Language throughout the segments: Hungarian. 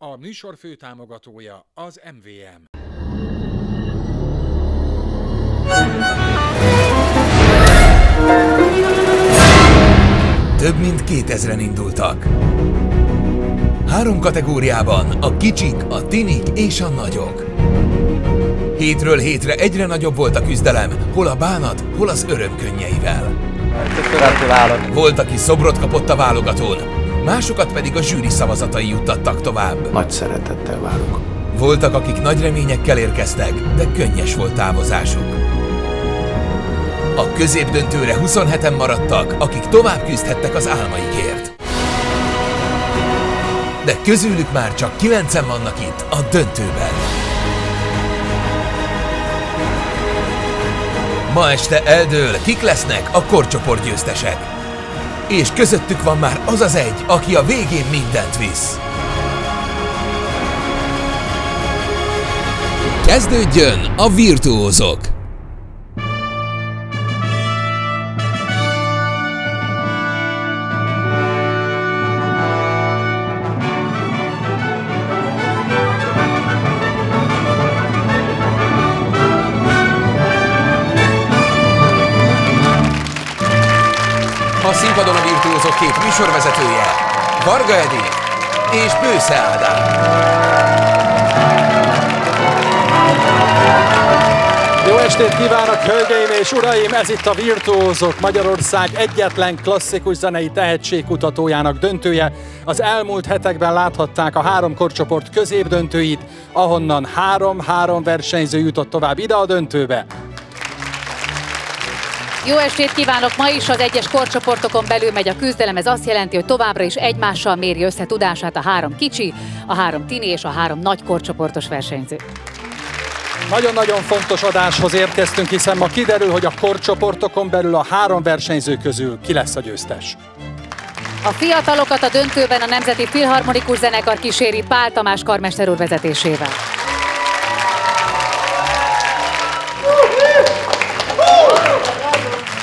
A műsor főtámogatója az MVM. Több mint 2000-en indultak. Három kategóriában, a kicsik, a tinik és a nagyok. Hétről hétre egyre nagyobb volt a küzdelem, hol a bánat, hol az öröm könnyeivel. Gratulálok! Volt, aki szobrot kapott a válogatón, másokat pedig a zsűri szavazatai juttattak tovább. Nagy szeretettel várunk. Voltak, akik nagy reményekkel érkeztek, de könnyes volt távozásuk. A középdöntőre 27-en maradtak, akik tovább küzdhettek az álmaikért. De közülük már csak 9-en vannak itt, a döntőben. Ma este eldől, kik lesznek a korcsoport győztesek. És közöttük van már az az egy, aki a végén mindent visz. Kezdődjön a virtuózok! Virtuózok két műsorvezetője, Varga Edi és Bősze Ádám. Jó estét kívánok, hölgyeim és uraim! Ez itt a Virtuózok, Magyarország egyetlen klasszikus zenei tehetségkutatójának döntője. Az elmúlt hetekben láthatták a három korcsoport középdöntőit, ahonnan három-három versenyző jutott tovább ide a döntőbe. Jó estét kívánok! Ma is az egyes korcsoportokon belül megy a küzdelem. Ez azt jelenti, hogy továbbra is egymással méri össze tudását a három kicsi, a három tini és a három nagy korcsoportos versenyző. Nagyon-nagyon fontos adáshoz érkeztünk, hiszen ma kiderül, hogy a korcsoportokon belül a három versenyző közül ki lesz a győztes. A fiatalokat a döntőben a Nemzeti Filharmonikus Zenekar kíséri Pál Tamás karmester úr vezetésével.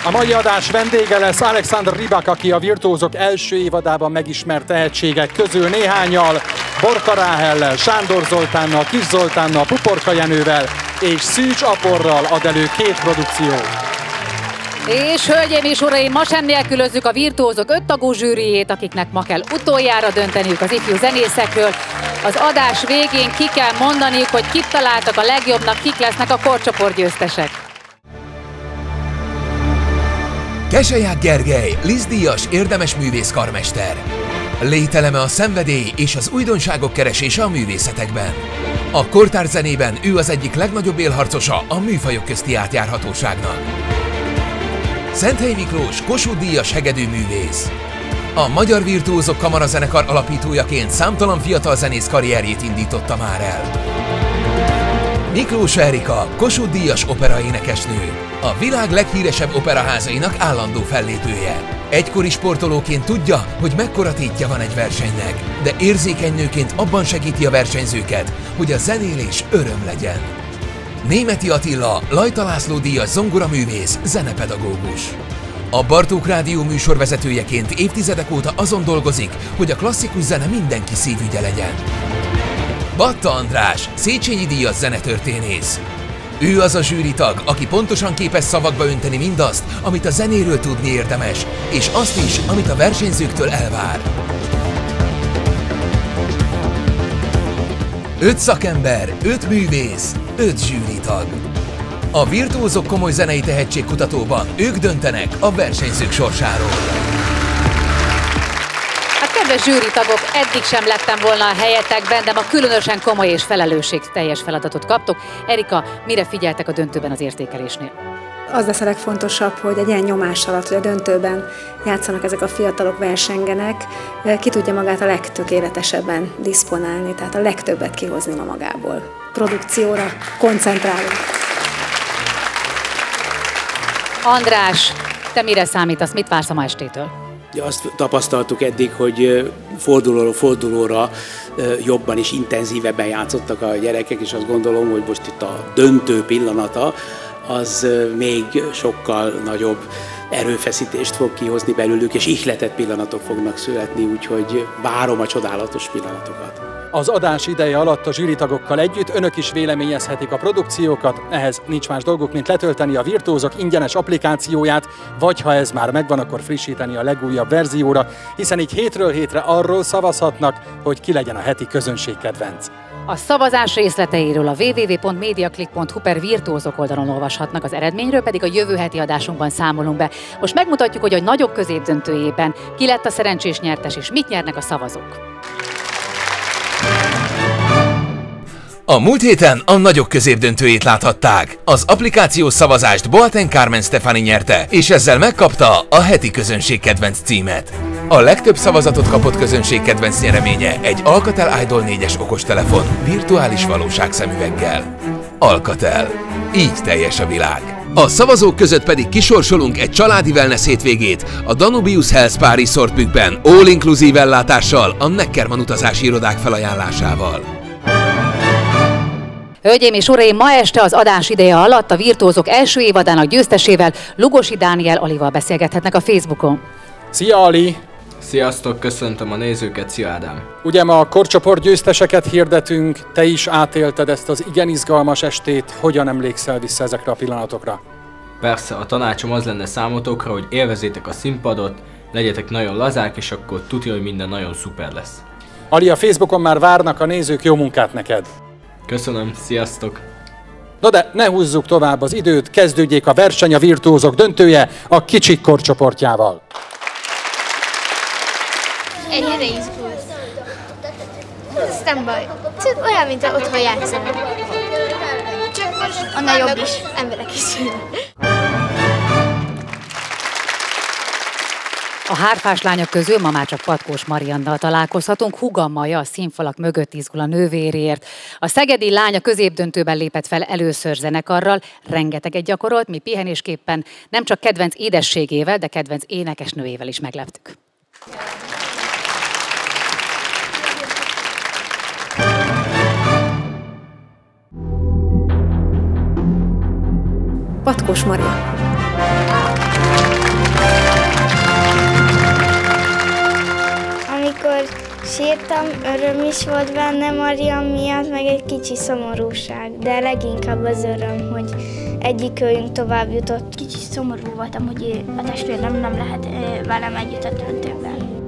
A mai adás vendége lesz Alexander Rybak, aki a Virtuózok első évadában megismert tehetségek közül néhányal, Borka Ráhellel, Sándor Zoltánnal, Kis Zoltánnal, Puporka Jenővel és Szűcs Aporral ad elő két produkciót. És hölgyeim és uraim, ma sem nélkülözzük a virtuózok öttagú zsűriét, akiknek ma kell utoljára dönteniük az ifjú zenészekről. Az adás végén ki kell mondaniuk, hogy kit találtak a legjobbnak, kik lesznek a korcsoport győztesek. Keseják Gergely, Lizdíjas érdemes művész karmester. Lételeme a szenvedély és az újdonságok keresése a művészetekben. A kortárs zenében ő az egyik legnagyobb élharcosa a műfajok közti átjárhatóságnak. Szenthely Miklós Kossuth Díjas hegedűművész. A Magyar Virtuózok Kamarazenekar alapítójaként számtalan fiatal zenész karrierjét indította már el. Miklós Erika, Kossuth Díjas operaénekesnő, a világ leghíresebb operaházainak állandó fellépője. Egykori sportolóként tudja, hogy mekkora tétje van egy versenynek, de érzékeny nőként abban segíti a versenyzőket, hogy a zenélés öröm legyen. Németi Attila, Lajta László díjas zongoraművész, zenepedagógus. A Bartók Rádió műsorvezetőjeként évtizedek óta azon dolgozik, hogy a klasszikus zene mindenki szívügye legyen. Batta András, Széchenyi díjas zenetörténész. Ő az a zsűritag, aki pontosan képes szavakba önteni mindazt, amit a zenéről tudni érdemes, és azt is, amit a versenyzőktől elvár. Öt szakember, öt művész, öt zsűritag. A virtuózok komoly zenei tehetségkutatóban ők döntenek a versenyzők sorsáról. Kedves zsűritagok, eddig sem lettem volna a helyetekben, de ma különösen komoly és felelősség teljes feladatot kaptok. Erika, mire figyeltek a döntőben az értékelésnél? Az lesz a legfontosabb, hogy egy ilyen nyomás alatt, hogy a döntőben játszanak ezek a fiatalok, versengenek, ki tudja magát a legtökéletesebben diszponálni, tehát a legtöbbet kihozni ma magából. Produkcióra koncentrálunk. András, te mire számítasz, mit vársz a ma estétől? Azt tapasztaltuk eddig, hogy fordulóra fordulóra jobban és intenzívebben játszottak a gyerekek, és azt gondolom, hogy most itt a döntő pillanata az még sokkal nagyobb erőfeszítést fog kihozni belőlük, és ihletett pillanatok fognak születni, úgyhogy várom a csodálatos pillanatokat. Az adás ideje alatt a zsűritagokkal együtt önök is véleményezhetik a produkciókat, ehhez nincs más dolguk, mint letölteni a Virtuózok ingyenes applikációját, vagy ha ez már megvan, akkor frissíteni a legújabb verzióra, hiszen így hétről hétre arról szavazhatnak, hogy ki legyen a heti közönségkedvenc. A szavazás részleteiről a www.mediaclick.hu per virtuózok oldalon olvashatnak, az eredményről pedig a jövő heti adásunkban számolunk be. Most megmutatjuk, hogy a nagyobb középdöntőjében ki lett a szerencsés nyertes és mit nyernek a szavazók. A múlt héten a nagyok középdöntőjét láthatták. Az applikációs szavazást Boaten Carmen Stefani nyerte, és ezzel megkapta a heti közönség kedvenc címet. A legtöbb szavazatot kapott közönség kedvenc nyereménye egy Alcatel Idol 4-es okostelefon virtuális valóság szemüveggel. Alcatel. Így teljes a világ. A szavazók között pedig kisorsolunk egy családi wellness hétvégét a Danubius Health Spa Resort all-inclusive ellátással a Neckerman utazási irodák felajánlásával. Hölgyeim és uraim, ma este az adás ideje alatt a Virtuózok első évadának győztesével Lugosi Dániel Alival beszélgethetnek a Facebookon. Szia Ali! Sziasztok, köszöntöm a nézőket, szia Ádám! Ugye ma a korcsoport győzteseket hirdetünk, te is átélted ezt az igen izgalmas estét, hogyan emlékszel vissza ezekre a pillanatokra? Persze, a tanácsom az lenne számotokra, hogy élvezétek a színpadot, legyetek nagyon lazák, és akkor tudja, hogy minden nagyon szuper lesz. Ali, a Facebookon már várnak a nézők, jó munkát neked! Köszönöm, sziasztok! Na de ne húzzuk tovább az időt, kezdődjék a verseny a virtuózok döntője a kicsik korcsoportjával. Ennyire izgulsz. Ez nem baj. Ez olyan, mint otthon játszani. Csak most annál jobb is. Emberek is. A hárfás lányok közül ma már csak Patkós Mariannal találkozhatunk, Hugammaja a színfalak mögött izgul a nővérért. A szegedi lánya középdöntőben lépett fel először zenekarral, rengeteget gyakorolt, mi pihenésképpen nem csak kedvenc édességével, de kedvenc énekesnőjével is megleptük. Patkós Maria. Sírtam, öröm is volt benne Maria miatt, meg egy kicsi szomorúság, de leginkább az öröm, hogy egyik őjünk tovább jutott. Kicsi szomorú voltam, hogy a testvérem nem lehet velem együtt a döntőben.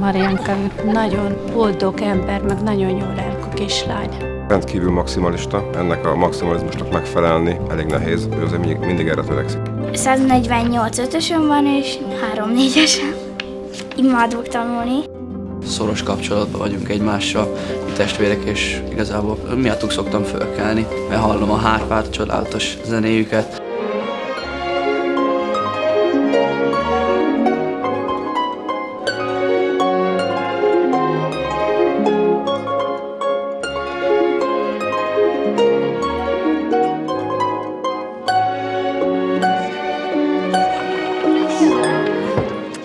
Marianka nagyon boldog ember, meg nagyon jó lelkű kislány. Rendkívül maximalista, ennek a maximalizmusnak megfelelni elég nehéz, ő azért mindig erre törekszik. 148 ötösön van, és 3 4-esen imádok tanulni. Szoros kapcsolatban vagyunk egymással, mi testvérek, és igazából miattuk szoktam fölkelni, mert hallom a hárpát, csodálatos zenéjüket.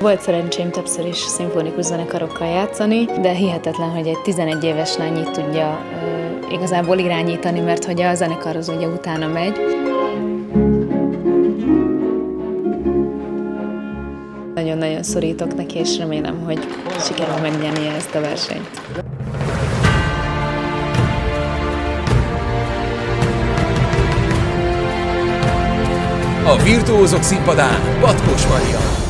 Volt szerencsém többször is szimfonikus zenekarokkal játszani, de hihetetlen, hogy egy 11 éves lány így tudja uh, igazából irányítani, mert hogy a zenekar az ugye utána megy. Nagyon-nagyon szorítok neki, és remélem, hogy sikerül megnyernie ezt a versenyt. A virtuózok színpadán Patkós Maria.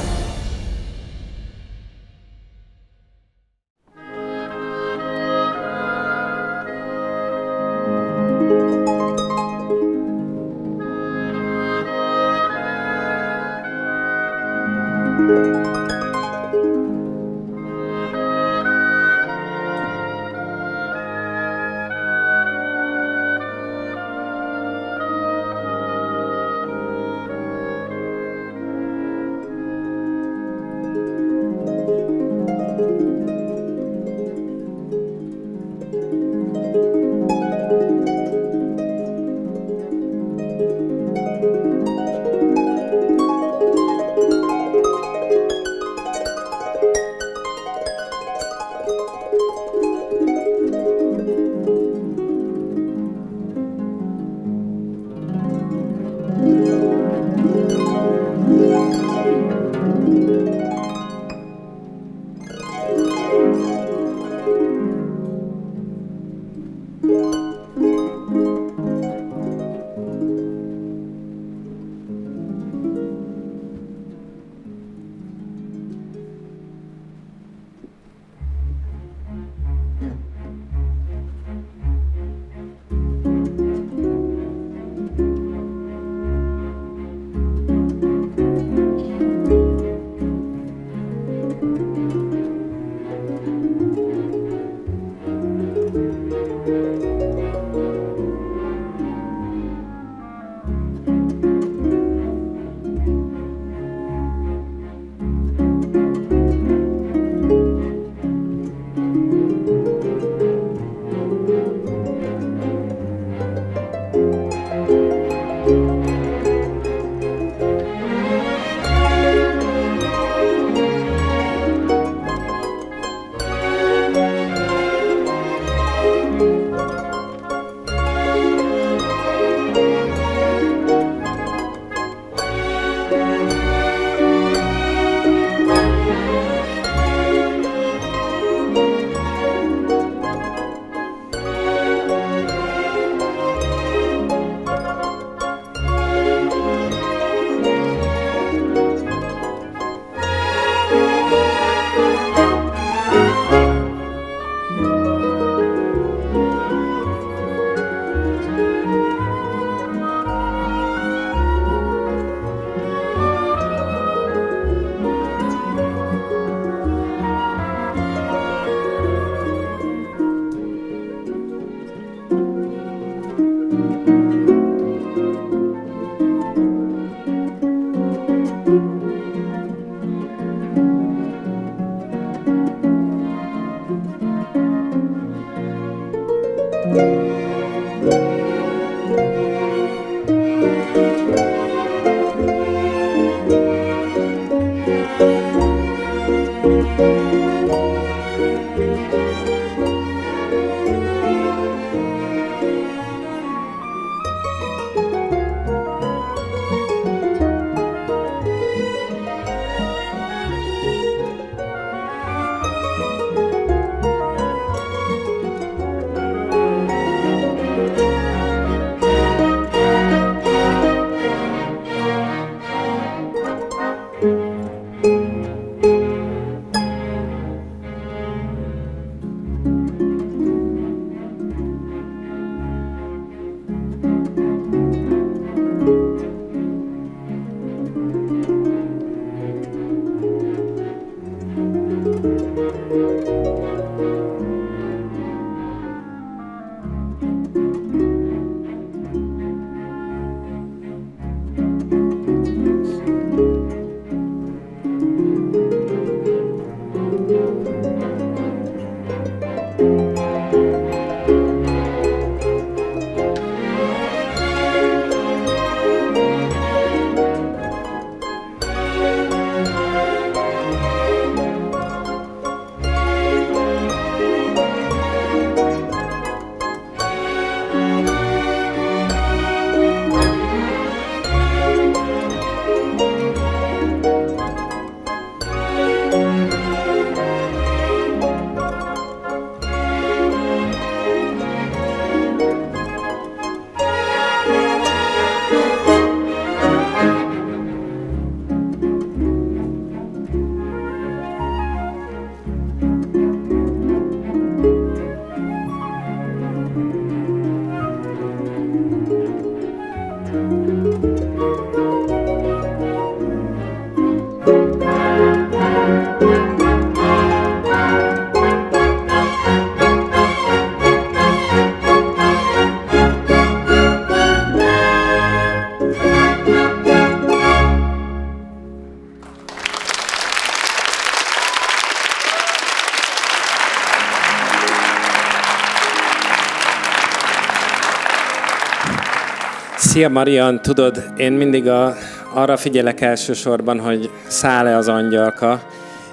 Szia Marian, tudod, én mindig a, arra figyelek elsősorban, hogy száll-e az angyalka,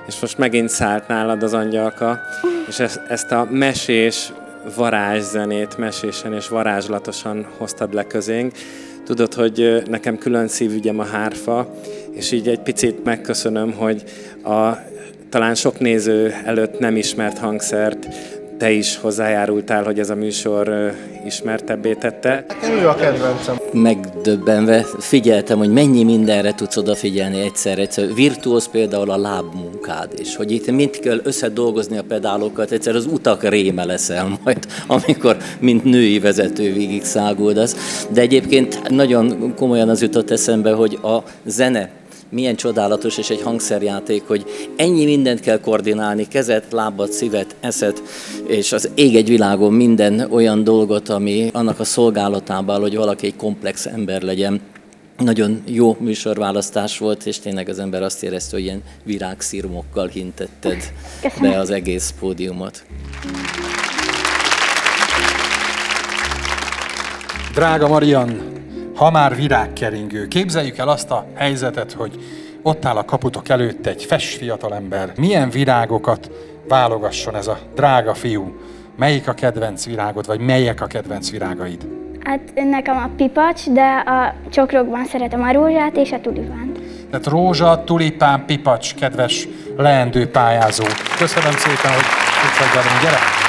és most megint szállt nálad az angyalka, és ezt, ezt a mesés varázszenét mesésen és varázslatosan hoztad le közénk. Tudod, hogy nekem külön szívügyem a hárfa, és így egy picit megköszönöm, hogy a talán sok néző előtt nem ismert hangszert te is hozzájárultál, hogy ez a műsor ismertebbé tette. Ő a kedvencem. Megdöbbenve figyeltem, hogy mennyi mindenre tudsz odafigyelni egyszerre. egyszer. Virtuóz például a lábmunkád is, hogy itt mind kell összedolgozni a pedálokat, egyszer az utak réme leszel majd, amikor mint női vezető végig száguldasz. De egyébként nagyon komolyan az jutott eszembe, hogy a zene milyen csodálatos és egy hangszerjáték, hogy ennyi mindent kell koordinálni, kezet, lábat, szívet, eszet, és az ég egy világon minden olyan dolgot, ami annak a szolgálatában, hogy valaki egy komplex ember legyen. Nagyon jó műsorválasztás volt, és tényleg az ember azt érezte, hogy ilyen virágszirmokkal hintetted Köszönöm. be az egész pódiumot. Drága Marian, ha már virágkeringő. Képzeljük el azt a helyzetet, hogy ott áll a kaputok előtt egy fes fiatalember. Milyen virágokat válogasson ez a drága fiú? Melyik a kedvenc virágod, vagy melyek a kedvenc virágaid? Hát nekem a pipacs, de a csokrokban szeretem a rózsát és a tulipánt. Tehát rózsa, tulipán, pipacs, kedves leendő pályázó. Köszönöm szépen, hogy itt vagy velünk. Gyere!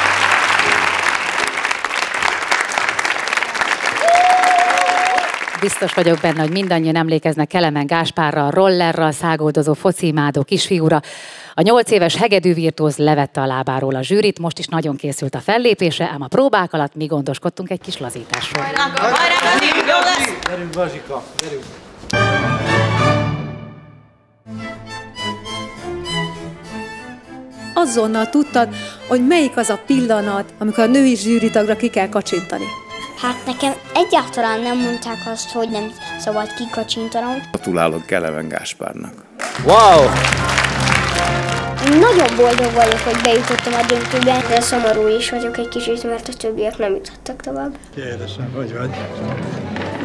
Biztos vagyok benne, hogy mindannyian emlékeznek Kelemen Gáspárra, rollerral szágoldozó focimádó kisfiúra. A nyolc éves hegedű virtuóz levette a lábáról a zsűrit, most is nagyon készült a fellépése, ám a próbák alatt mi gondoskodtunk egy kis lazításról. Gyerünk, Bazsika, gyerünk! Azonnal tudtad, hogy melyik az a pillanat, amikor a női zsűritagra ki kell kacsintani. Hát nekem egyáltalán nem mondták azt, hogy nem szabad kikacsintanom. Gratulálok Keleven Gáspárnak. Wow! Nagyon boldog vagyok, hogy bejutottam a döntőbe, de szomorú is vagyok egy kicsit, mert a többiek nem jutottak tovább. Édesem, hogy vagy?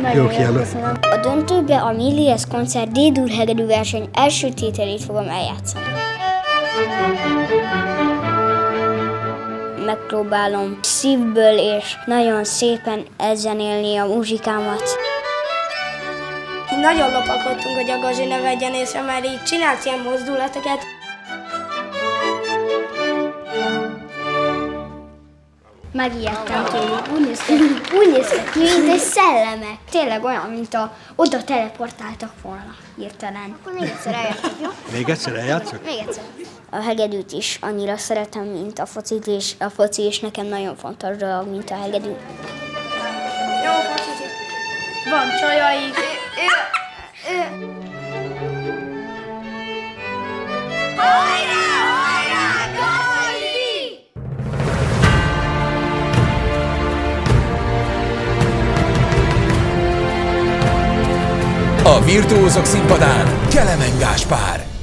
Nagyon Jó kijelölt. A döntőbe a Millies koncert D-dur hegedű verseny első tételét fogom eljátszani. Megpróbálom szívből és nagyon szépen elzenélni a muzsikámat. Nagyon lopakodtunk, hogy a Gazi ne vegyen észre, mert így csinált ilyen mozdulatokat. Megijedtem tőlük. Úgy néztek, úgy néztek ki, mint egy szellemek. Tényleg olyan, mint a oda teleportáltak volna hirtelen. Akkor még egyszer eljöttek, jó? Még egyszer eljátszok? Még egyszer. A hegedűt is annyira szeretem, mint a focit, és a foci is nekem nagyon fontos dolog, mint a hegedű. Jó. Van csaja is. A virtuózok színpadán Kelemen Gáspár.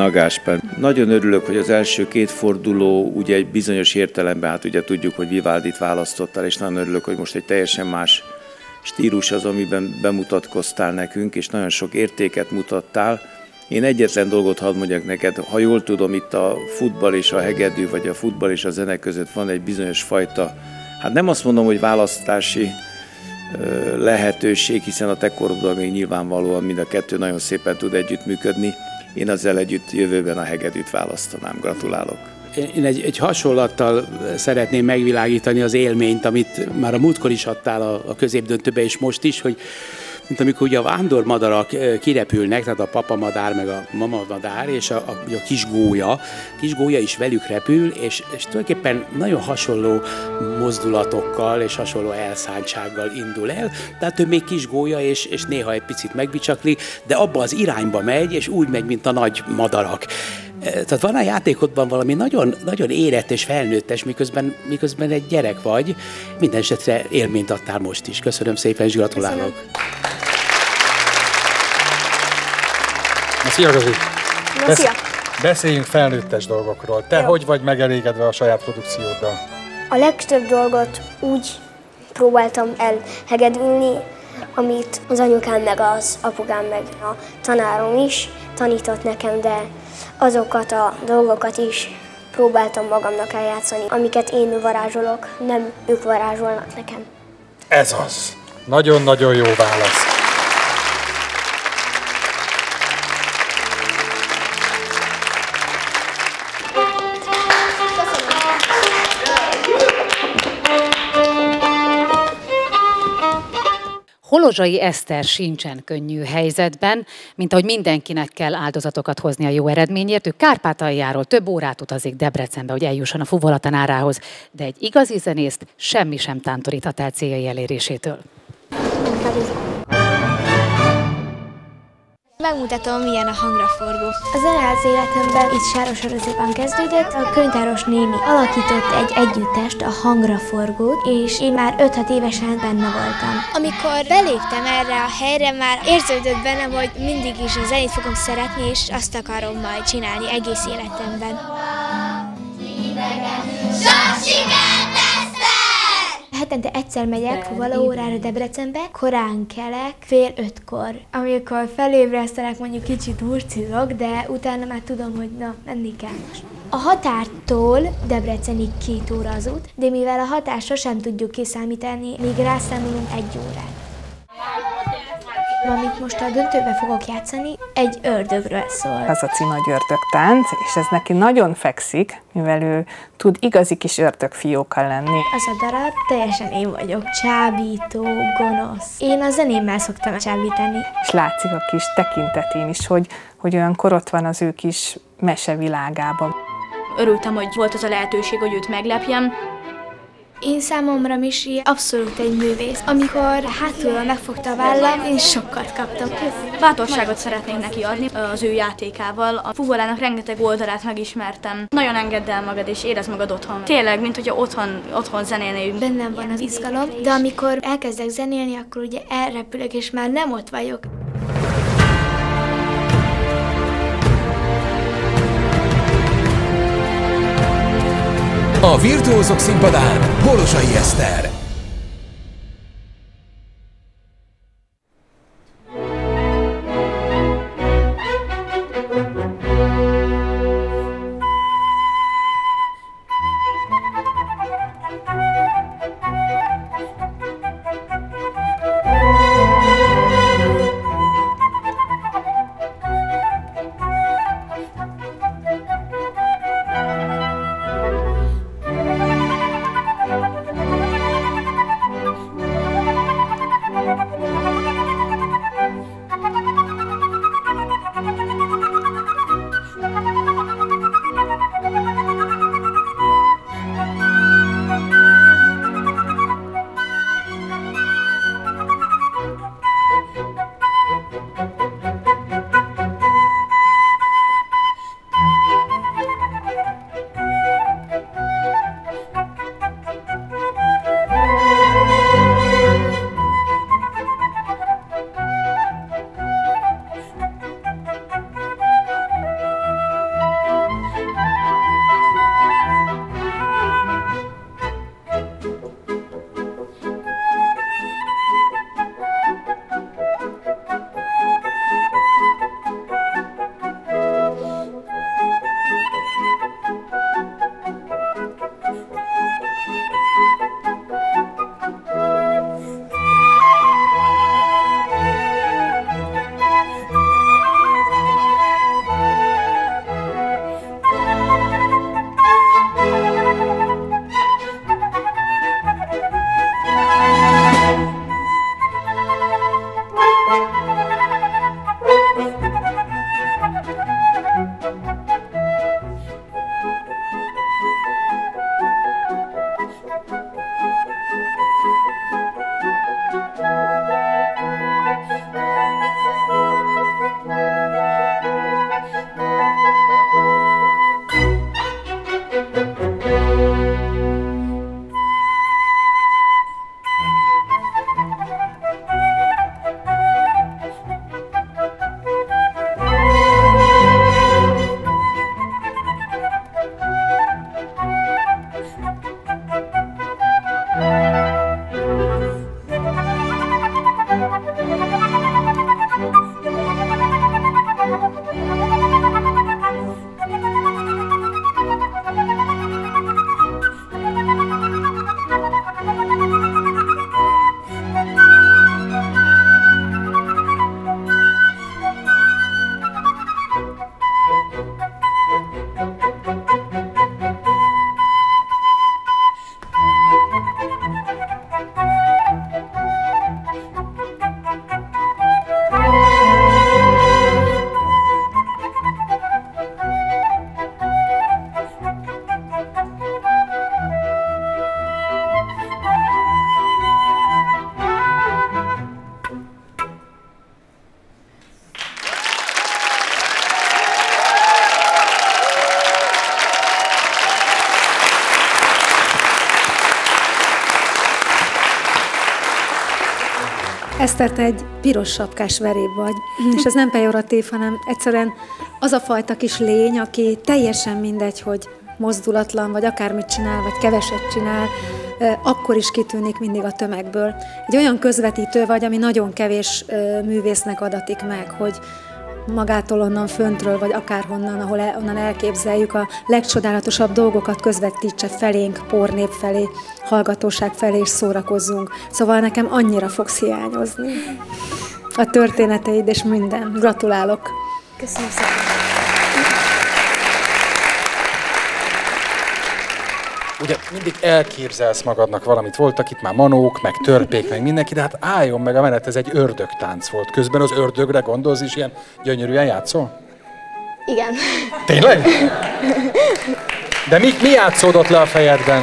Na Gáspár, nagyon örülök, hogy az első két forduló ugye egy bizonyos értelemben, hát ugye tudjuk, hogy Vivaldit választottál, és nagyon örülök, hogy most egy teljesen más stílus az, amiben bemutatkoztál nekünk, és nagyon sok értéket mutattál. Én egyetlen dolgot hadd mondjak neked, ha jól tudom, itt a futball és a hegedű, vagy a futball és a zene között van egy bizonyos fajta, hát nem azt mondom, hogy választási lehetőség, hiszen a te korodban még nyilvánvalóan mind a kettő nagyon szépen tud együttműködni, én ezzel együtt jövőben a hegedűt választanám. Gratulálok! Én egy, egy hasonlattal szeretném megvilágítani az élményt, amit már a múltkor is adtál a, a középdöntőbe, és most is, hogy mint amikor ugye a vándormadarak eh, kirepülnek, tehát a papa madár meg a mama madár, és a, a, a kis gólya, kis gólya is velük repül, és, és tulajdonképpen nagyon hasonló mozdulatokkal és hasonló elszántsággal indul el, tehát ő még kis gólya, és, és néha egy picit megbicsakli, de abba az irányba megy, és úgy megy, mint a nagy madarak. Eh, tehát van a játékodban valami nagyon, nagyon érett és felnőttes, miközben, miközben egy gyerek vagy. Minden esetre élményt adtál most is. Köszönöm szépen, és gratulálok. Na, szia, Gazi! Na, szia! Beszéljünk felnőttes dolgokról. Te Jó. hogy vagy megelégedve a saját produkcióddal? A legtöbb dolgot úgy próbáltam elhegedülni, amit az anyukám, meg az apukám, meg a tanárom is tanított nekem, de azokat a dolgokat is próbáltam magamnak eljátszani, amiket én varázsolok, nem ők varázsolnak nekem. Ez az. Nagyon-nagyon jó válasz. Holozsai Eszter sincsen könnyű helyzetben, mint ahogy mindenkinek kell áldozatokat hozni a jó eredményért. Ő Kárpátaljáról több órát utazik Debrecenbe, hogy eljusson a fuvolatanárához, de egy igazi zenészt semmi sem tántoríthat el céljai elérésétől. Megmutatom, milyen a hangraforgó. A zene életemben itt Sárosorozéban kezdődött. A könyvtáros néni alakított egy együttest, a hangraforgót, és én már 5-6 évesen benne voltam. Amikor beléptem erre a helyre, már érződött bennem, hogy mindig is a zenét fogom szeretni, és azt akarom majd csinálni egész életemben. Sok Hetente egyszer megyek órára Debrecenbe, korán kelek, fél ötkor. Amikor felébresztenek, mondjuk kicsit hurcizok, de utána már tudom, hogy na, menni kell most. A határtól Debrecenig két óra az út, de mivel a határt sosem tudjuk kiszámítani, még rászámolunk egy órát. Amit most a döntőbe fogok játszani, egy ördögről szól. Az a cím, hogy ördögtánc, és ez neki nagyon fekszik, mivel ő tud igazi kis ördögfióka lenni. Az a darab teljesen én vagyok. Csábító, gonosz. Én a zenémmel szoktam csábítani. És látszik a kis tekintetén is, hogy, hogy olyankor ott van az ő kis mesevilágában. örültem, hogy volt az a lehetőség, hogy őt meglepjem. Én számomra Misi abszolút egy művész. Amikor hátulról megfogta a vállam, én sokat kaptam. Bátorságot szeretnék neki adni az ő játékával. A fuvolának rengeteg oldalát megismertem. Nagyon engedd el magad és érezd magad otthon. Tényleg, mint hogyha otthon, otthon zenélnék. Bennem van az izgalom, de amikor elkezdek zenélni, akkor ugye elrepülök, és már nem ott vagyok. A Virtuózok színpadán Bolosai Eszter. Eszter, te egy piros sapkás veréb vagy, és ez nem pejoratív, hanem egyszerűen az a fajta kis lény, aki teljesen mindegy, hogy mozdulatlan, vagy akármit csinál, vagy keveset csinál, akkor is kitűnik mindig a tömegből. Egy olyan közvetítő vagy, ami nagyon kevés művésznek adatik meg, hogy magától onnan föntről, vagy akárhonnan, ahol el, onnan elképzeljük a legcsodálatosabb dolgokat közvetítse felénk, pornép felé, hallgatóság felé, és szórakozzunk. Szóval nekem annyira fogsz hiányozni. A történeteid és minden. Gratulálok! Köszönöm szépen! Ugye mindig elképzelsz magadnak valamit, voltak itt már manók, meg törpék, meg mindenki, de hát álljon meg a menet, ez egy ördögtánc volt. Közben az ördögre gondolsz, és ilyen gyönyörűen játszol? Igen. Tényleg? De mi, mi játszódott le a fejedben?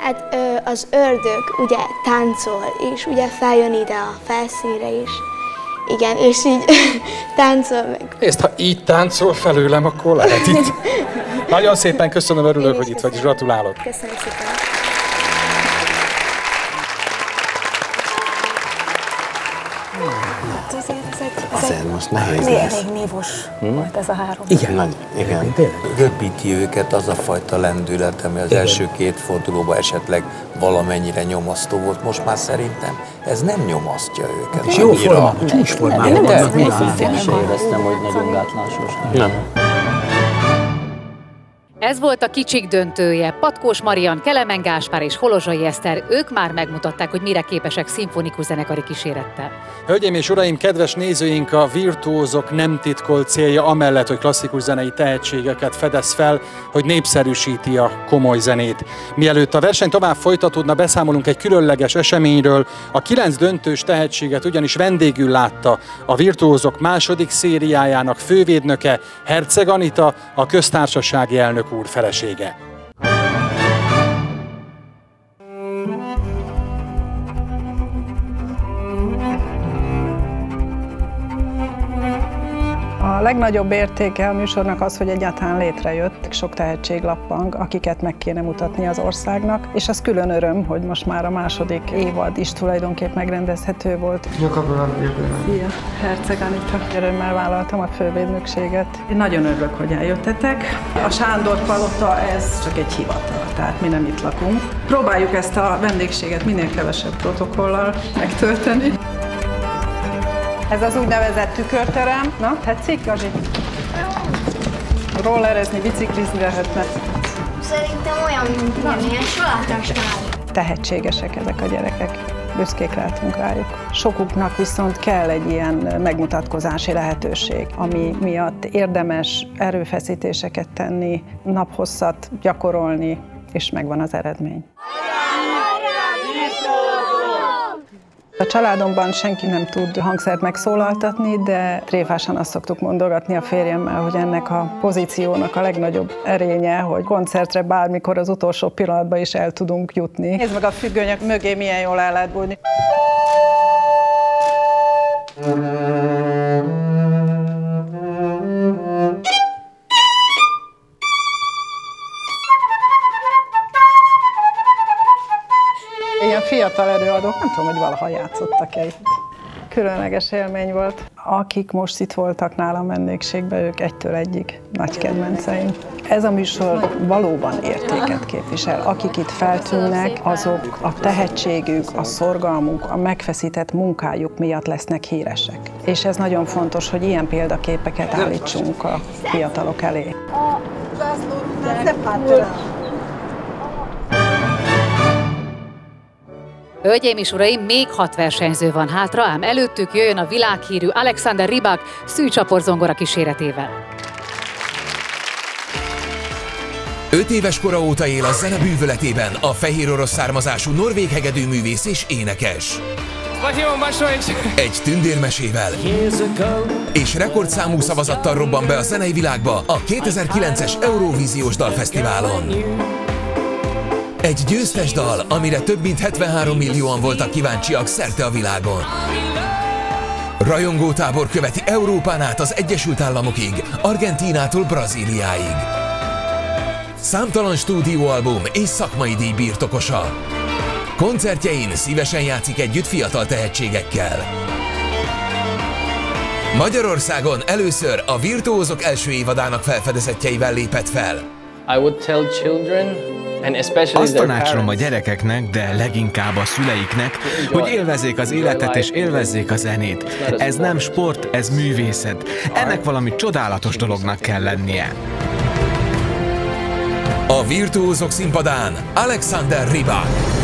Hát ö, az ördög ugye táncol, és ugye feljön ide a felszínre is. Igen, és így táncol meg. Nézd, ha így táncol felőlem, akkor lehet itt. Nagyon szépen köszönöm, örülök, hogy itt vagy, és gratulálok. Köszönöm szépen. Most nehéz lesz. elég nívos Hm? volt ez a három. Igen, nagy, igen. Röpíti őket az a fajta lendület, ami az Igen. első két fordulóban esetleg valamennyire nyomasztó volt. Most már szerintem ez nem nyomasztja őket. És jó annyira. forma, csúcsformában Nem, vannak nem, még. nem, Én sem éreztem, hogy nagyon gátlásos. Nem. Ez volt a kicsik döntője. Patkós Marian, Kelemen Gáspár és Holozsai Eszter, ők már megmutatták, hogy mire képesek szimfonikus zenekari kísérettel. Hölgyeim és uraim, kedves nézőink, a virtuózok nem titkolt célja amellett, hogy klasszikus zenei tehetségeket fedez fel, hogy népszerűsíti a komoly zenét. Mielőtt a verseny tovább folytatódna, beszámolunk egy különleges eseményről. A kilenc döntős tehetséget ugyanis vendégül látta a virtuózok második szériájának fővédnöke, Herceg Anita, a köztársasági elnök úr felesége. A legnagyobb értéke a műsornak az, hogy egyáltalán létrejött. Sok tehetség lappang, akiket meg kéne mutatni az országnak, és az külön öröm, hogy most már a második évad is tulajdonképp megrendezhető volt. Szia, Herceg Anita. Örömmel vállaltam a fővédnökséget. Én nagyon örülök, hogy eljöttetek. A Sándor Palota, ez csak egy hivatal, tehát mi nem itt lakunk. Próbáljuk ezt a vendégséget minél kevesebb protokollal megtölteni. Ez az úgynevezett tükörterem. Na, tetszik, Gazi? Rollerezni, biciklizni lehetne. Szerintem olyan, mint ilyen, ilyen salátásnál. Tehetségesek ezek a gyerekek. Büszkék lehetünk rájuk. Sokuknak viszont kell egy ilyen megmutatkozási lehetőség, ami miatt érdemes erőfeszítéseket tenni, naphosszat gyakorolni, és megvan az eredmény. A családomban senki nem tud hangszert megszólaltatni, de tréfásan azt szoktuk mondogatni a férjemmel, hogy ennek a pozíciónak a legnagyobb erénye, hogy koncertre bármikor az utolsó pillanatban is el tudunk jutni. Nézd meg a függönyök mögé, milyen jól el lehet bújni. Fiatal előadók, nem tudom, hogy valaha játszottak-e itt. Különleges élmény volt. Akik most itt voltak nálam vendégségben, ők egytől egyig nagy kedvenceim. Ez a műsor valóban értéket képvisel. Akik itt feltűnnek, azok a tehetségük, a szorgalmuk, a megfeszített munkájuk miatt lesznek híresek. És ez nagyon fontos, hogy ilyen példaképeket állítsunk a fiatalok elé. Hölgyeim és uraim, még hat versenyző van hátra, ám előttük jöjjön a világhírű Alexander Rybak szűcsapor zongora kíséretével. Öt éves kora óta él a zene bűvöletében a fehér orosz származású norvég hegedű művész és énekes. Egy tündérmesével és rekordszámú szavazattal robban be a zenei világba a 2009-es Eurovíziós Dalfesztiválon. Egy győztes dal, amire több mint 73 millióan voltak kíváncsiak szerte a világon. Rajongótábor követi Európán át az Egyesült Államokig, Argentínától Brazíliáig. Számtalan stúdióalbum és szakmai díj birtokosa. Koncertjein szívesen játszik együtt fiatal tehetségekkel. Magyarországon először a Virtuózok első évadának felfedezettjeivel lépett fel. I would tell children Azt tanácsolom a gyerekeknek, de leginkább a szüleiknek, hogy élvezzék az életet és élvezzék a zenét. Ez nem sport, ez művészet. Ennek valami csodálatos dolognak kell lennie. A Virtuózok színpadán Alexander Rybak.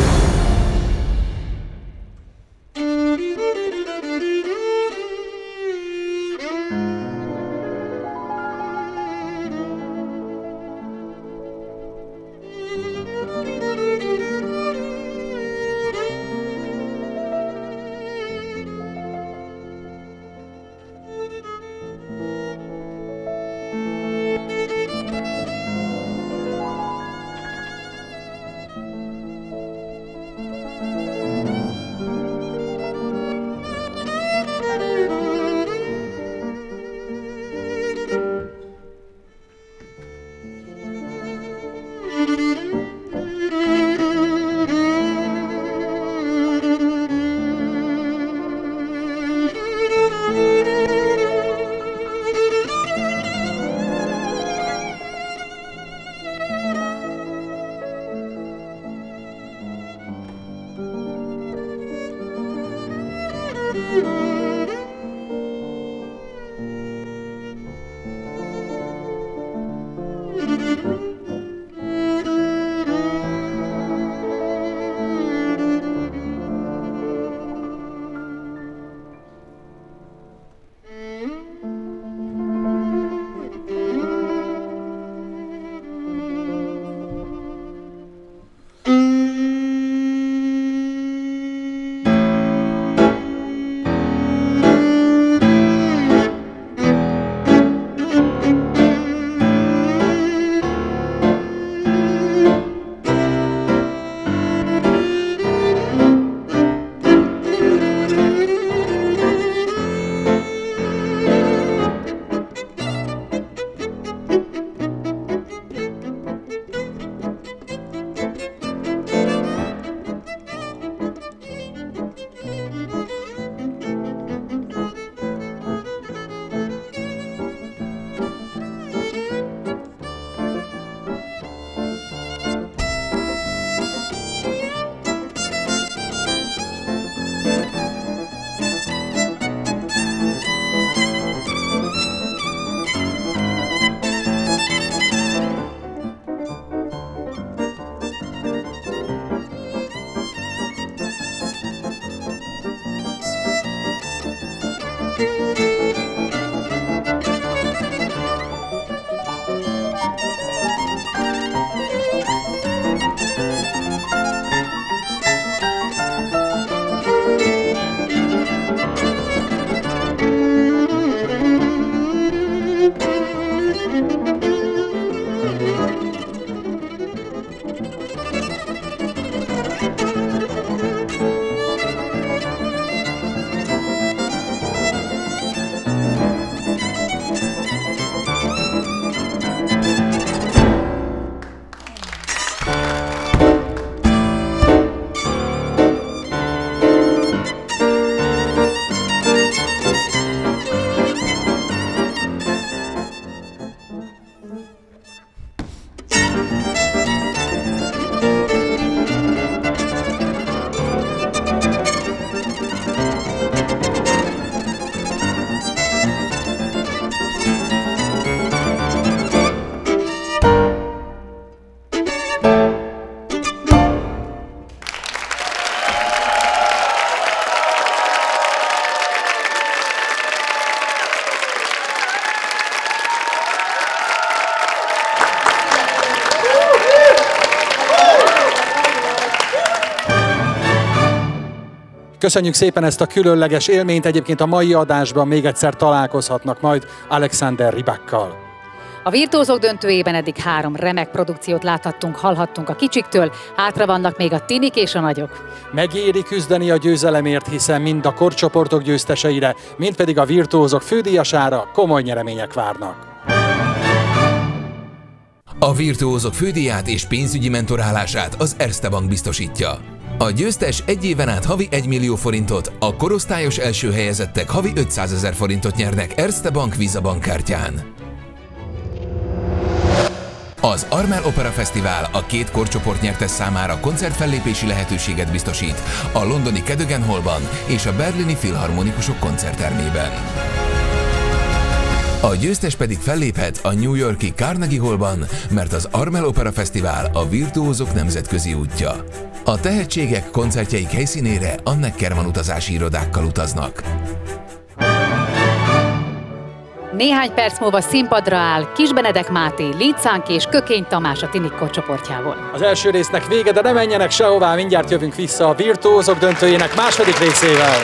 Köszönjük szépen ezt a különleges élményt, egyébként a mai adásban még egyszer találkozhatnak majd Alexander Ribakkal. A virtuózók döntőjében eddig három remek produkciót láthattunk, hallhattunk a kicsiktől, hátra vannak még a tinik és a nagyok. Megéri küzdeni a győzelemért, hiszen mind a korcsoportok győzteseire, mind pedig a virtuózok fődíjasára komoly nyeremények várnak. A virtuózok fődíját és pénzügyi mentorálását az Erste Bank biztosítja. A győztes egy éven át havi 1 millió forintot, a korosztályos első helyezettek havi 500 ezer forintot nyernek Erste Bank Visa bankkártyán. Az Armel Opera Fesztivál a két korcsoport nyertes számára koncertfellépési lehetőséget biztosít a londoni Cadogan Hallban és a berlini Filharmonikusok koncerttermében. A győztes pedig felléphet a New Yorki Carnegie Hallban, mert az Armel Opera Fesztivál a virtuózok nemzetközi útja. A tehetségek koncertjeik helyszínére a Neckerman utazási irodákkal utaznak. Néhány perc múlva színpadra áll Kis Benedek Máté, Lícánk és Kökény Tamás a Tinik csoportjából. Az első résznek vége, de ne menjenek sehová, mindjárt jövünk vissza a virtuózok döntőjének második részével.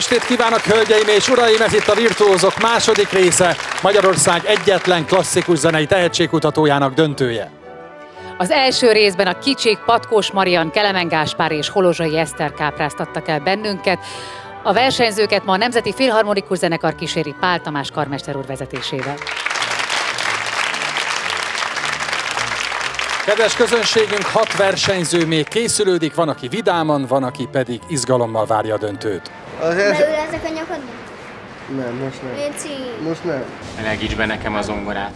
Estét kívánok, hölgyeim és uraim! Ez itt a Virtuózok második része, Magyarország egyetlen klasszikus zenei tehetségkutatójának döntője. Az első részben a kicsik Patkós Marian, Kelemen Gáspár és Holozsai Eszter kápráztattak el bennünket. A versenyzőket ma a Nemzeti Filharmonikus Zenekar kíséri Pál Tamás karmester úr vezetésével. Kedves közönségünk, hat versenyző még készülődik, van, aki vidáman, van, aki pedig izgalommal várja a döntőt. Az első... ezek a nyakadba? Nem, most nem. Léci. Most nem. Melegíts be nekem a zongorát.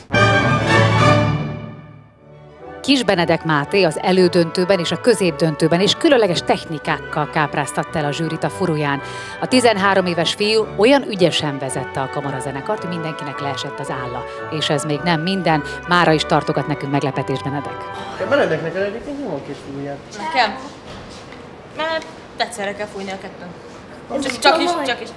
Kis Benedek Máté az elődöntőben és a középdöntőben is különleges technikákkal kápráztatta el a zsűrit a furuján. A 13 éves fiú olyan ügyesen vezette a kamarazenekart, hogy mindenkinek leesett az álla. És ez még nem minden, mára is tartogat nekünk meglepetés Benedek. Benedeknek egyébként jó a kis fújját. Nekem? Mert egyszerre kell fújni a kettőn. Csak, csak is, csak is.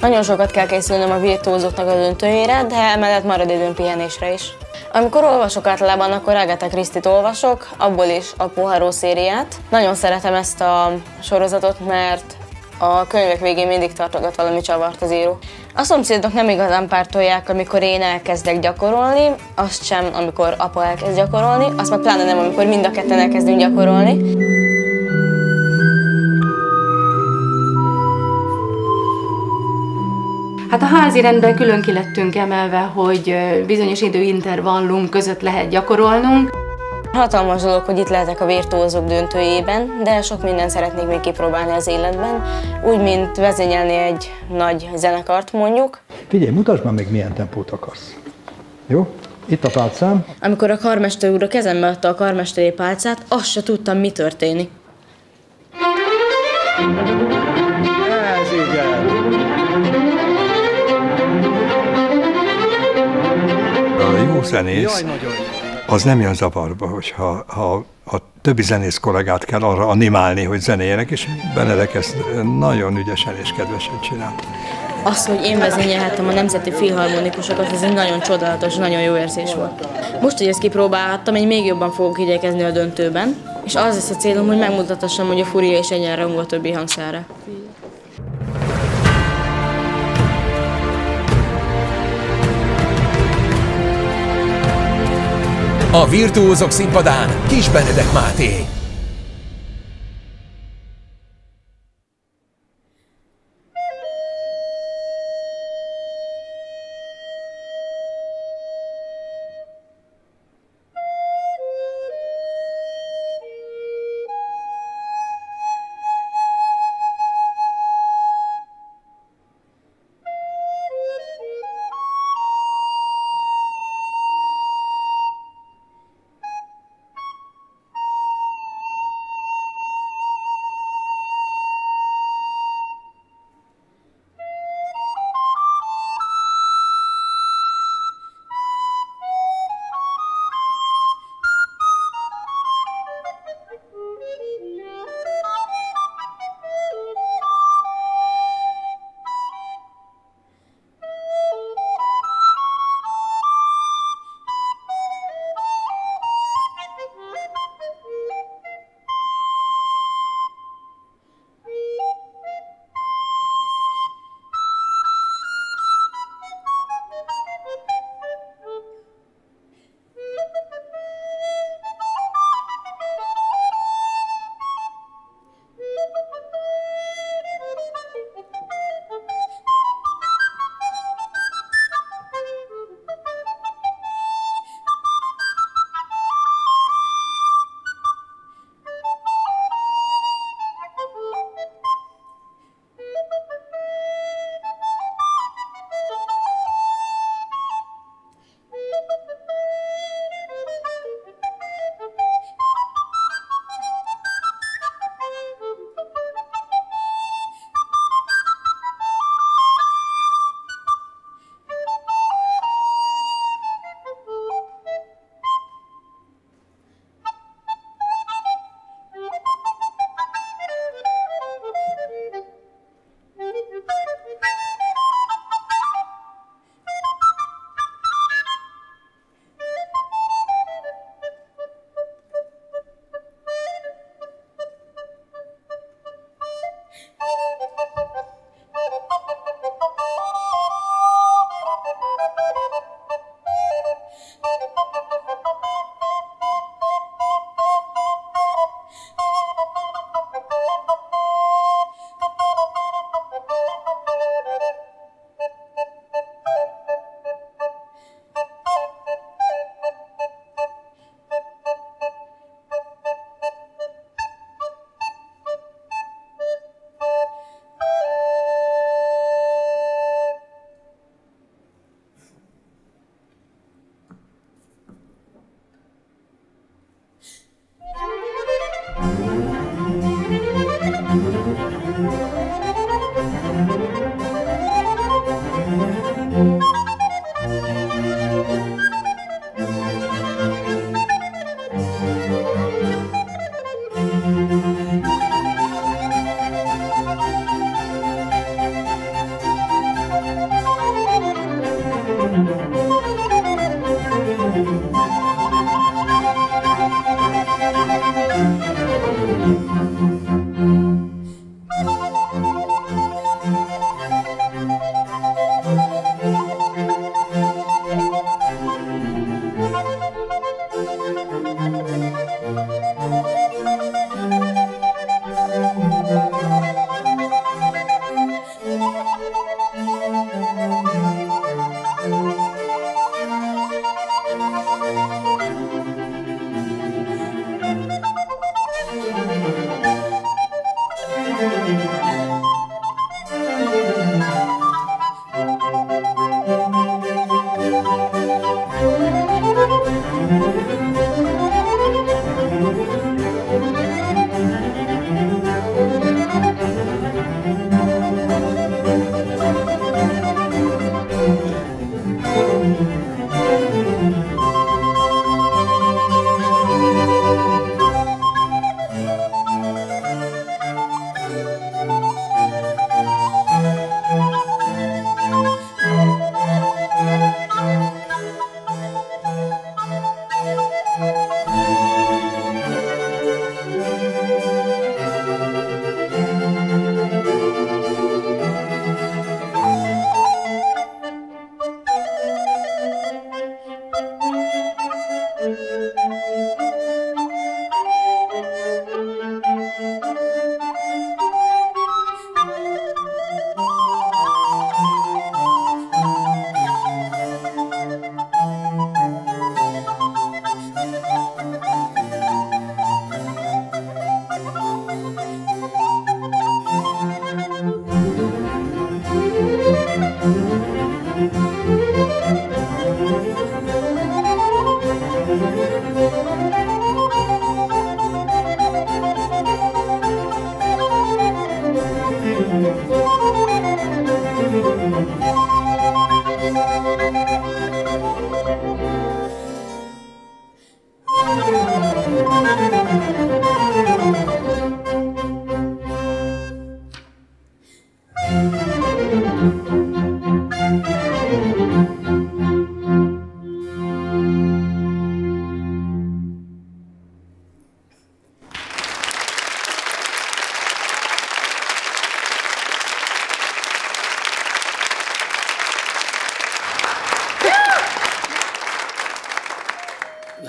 Nagyon sokat kell készülnöm a virtuózoknak a döntőjére, de emellett marad időm pihenésre is. Amikor olvasok általában, akkor Agatha Christie-t olvasok, abból is a Poharó szériát. Nagyon szeretem ezt a sorozatot, mert a könyvek végén mindig tartogat valami csavart az író. A szomszédok nem igazán pártolják, amikor én elkezdek gyakorolni, azt sem, amikor apa elkezd gyakorolni, azt meg pláne nem, amikor mind a ketten elkezdünk gyakorolni. Hát a házi rendben külön ki lettünk emelve, hogy bizonyos időintervallum között lehet gyakorolnunk. Hatalmas dolog, hogy itt lehetek a virtuózok döntőjében, de sok mindent szeretnék még kipróbálni az életben, úgy, mint vezényelni egy nagy zenekart mondjuk. Figyelj, mutasd már meg milyen tempót akarsz. Jó? Itt a pálcám. Amikor a karmester úr a kezembe adta a karmesteri pálcát, azt se tudtam, mi történik. Ez igen. A jó zenész Jaj, nagyon. Az nem jön zavarba, hogyha ha a többi zenész kollégát kell arra animálni, hogy zenéjenek, és Benedek ezt nagyon ügyesen és kedvesen csinált. Az, hogy én vezényelhettem a Nemzeti Filharmonikusokat, ez egy nagyon csodálatos, nagyon jó érzés volt. Most, hogy ezt kipróbálhattam, én még jobban fogok igyekezni a döntőben, és az lesz a célom, hogy megmutathassam, hogy a furia is egyenrangú a többi hangszerre. A virtuózok színpadán Kis Benedek Máté.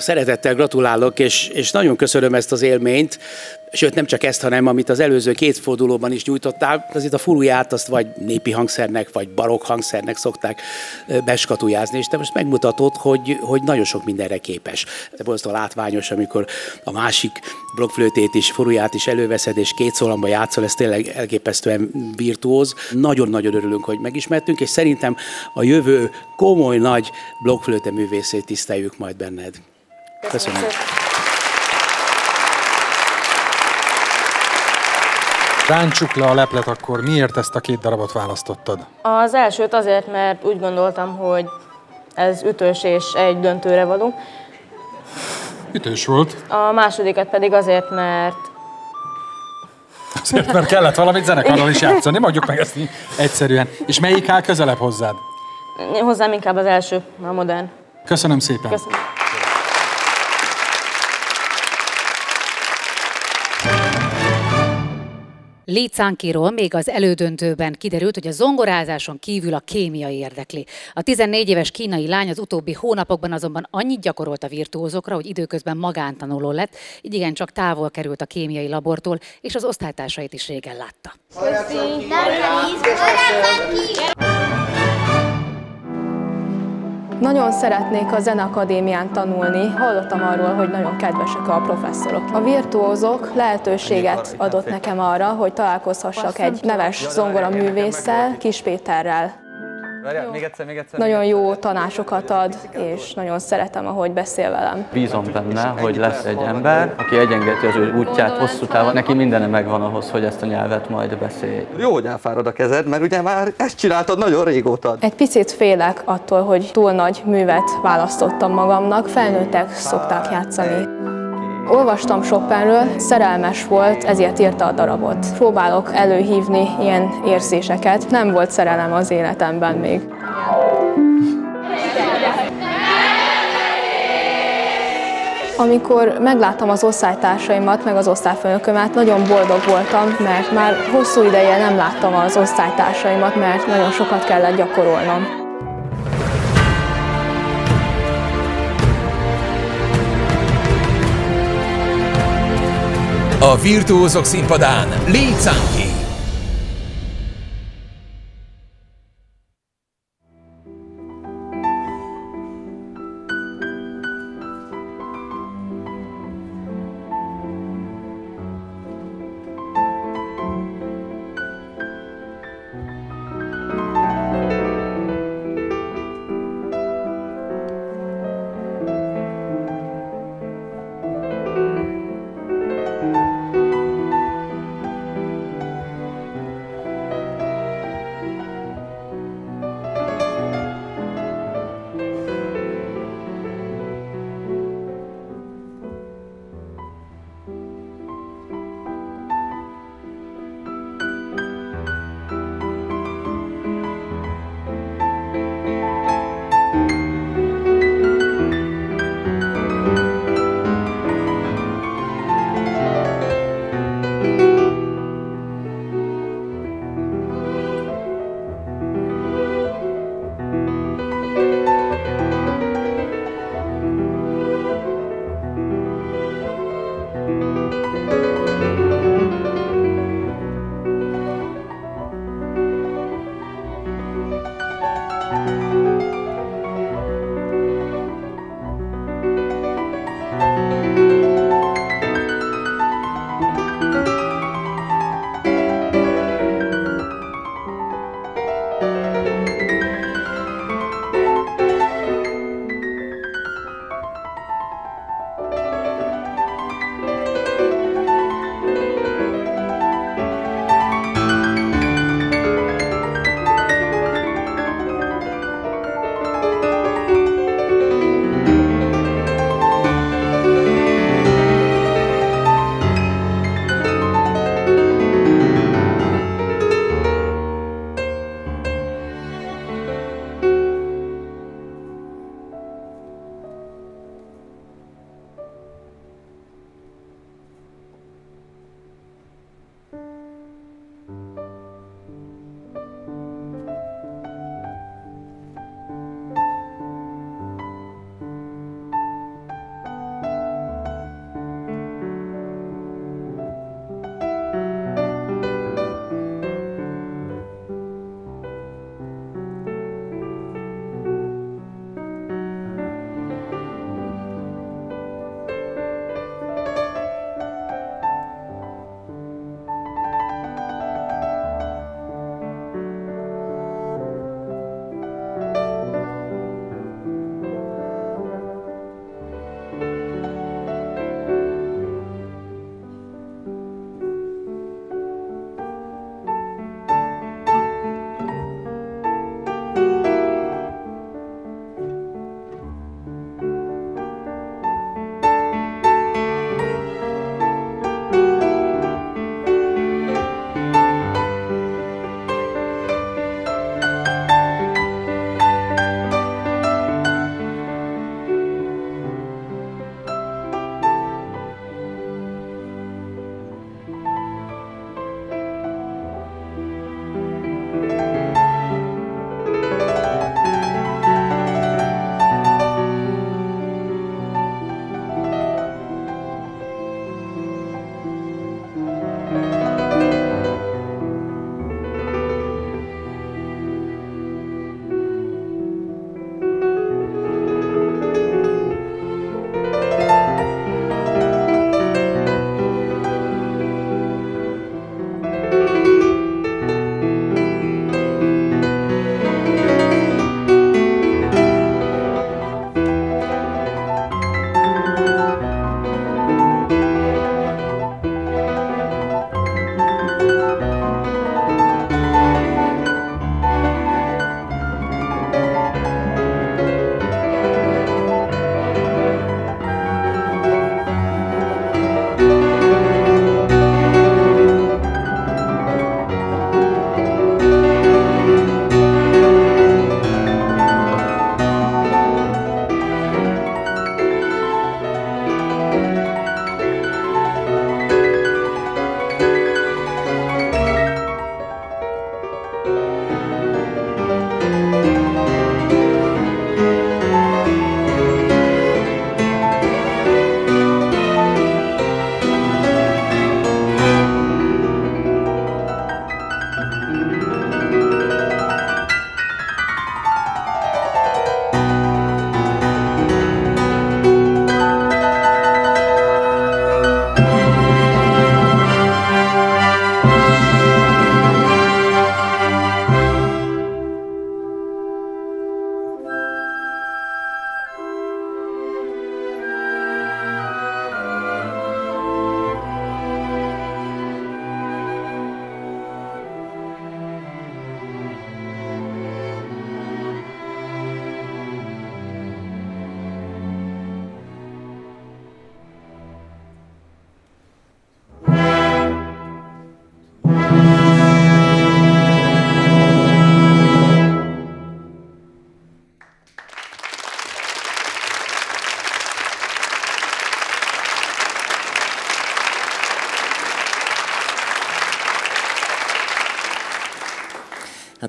Szeretettel gratulálok, és, és nagyon köszönöm ezt az élményt, sőt nem csak ezt, hanem amit az előző két fordulóban is nyújtottál, az itt a furuját azt vagy népi hangszernek, vagy barokk hangszernek szokták beskatujázni, és te most megmutatod, hogy, hogy nagyon sok mindenre képes. Te borzasztóan látványos, amikor a másik blokkflőtét is, furuját is előveszed, és két szólamba játszol, ez tényleg elképesztően virtuóz. Nagyon-nagyon örülünk, hogy megismertünk, és szerintem a jövő komoly, nagy blokkflőte művészét tiszteljük majd benned. Köszönöm. Rántsuk le a leplet akkor, miért ezt a két darabot választottad? Az elsőt azért, mert úgy gondoltam, hogy ez ütős és egy döntőre való. Ütős volt. A másodikat pedig azért, mert Azért, mert kellett valamit zenekarral is játszani, mondjuk meg ezt így egyszerűen. És melyik áll közelebb hozzád? hozzám inkább az első, a modern. Köszönöm szépen. Köszönöm. Lee Cankiról még az elődöntőben kiderült, hogy a zongorázáson kívül a kémia érdekli. A 14 éves kínai lány az utóbbi hónapokban azonban annyit gyakorolt a virtuózokra, hogy időközben magántanuló lett, így igen csak távol került a kémiai labortól, és az osztálytársait is régen látta. Nagyon szeretnék a Zeneakadémián tanulni. Hallottam arról, hogy nagyon kedvesek a professzorok. A virtuózok lehetőséget adott nekem arra, hogy találkozhassak egy neves zongoraművésszel, Kis Péterrel. Várjál, még egyszer, még egyszer. Nagyon jó tanácsokat ad, és nagyon szeretem, ahogy beszél velem. Bízom benne, hogy lesz egy ember, aki egyengeti az ő útját hosszú távon. Neki mindene megvan ahhoz, hogy ezt a nyelvet majd beszélj. Jó, hogy elfárad a kezed, mert ugye már ezt csináltad nagyon régóta. Egy picit félek attól, hogy túl nagy művet választottam magamnak, felnőttek szokták játszani. Olvastam Chopinről, szerelmes volt, ezért írta a darabot. Próbálok előhívni ilyen érzéseket, nem volt szerelem az életemben még. Amikor megláttam az osztálytársaimat, meg az osztályfőnökömet, nagyon boldog voltam, mert már hosszú ideje nem láttam az osztálytársaimat, mert nagyon sokat kellett gyakorolnom. A virtuózok színpadán Canki. Hát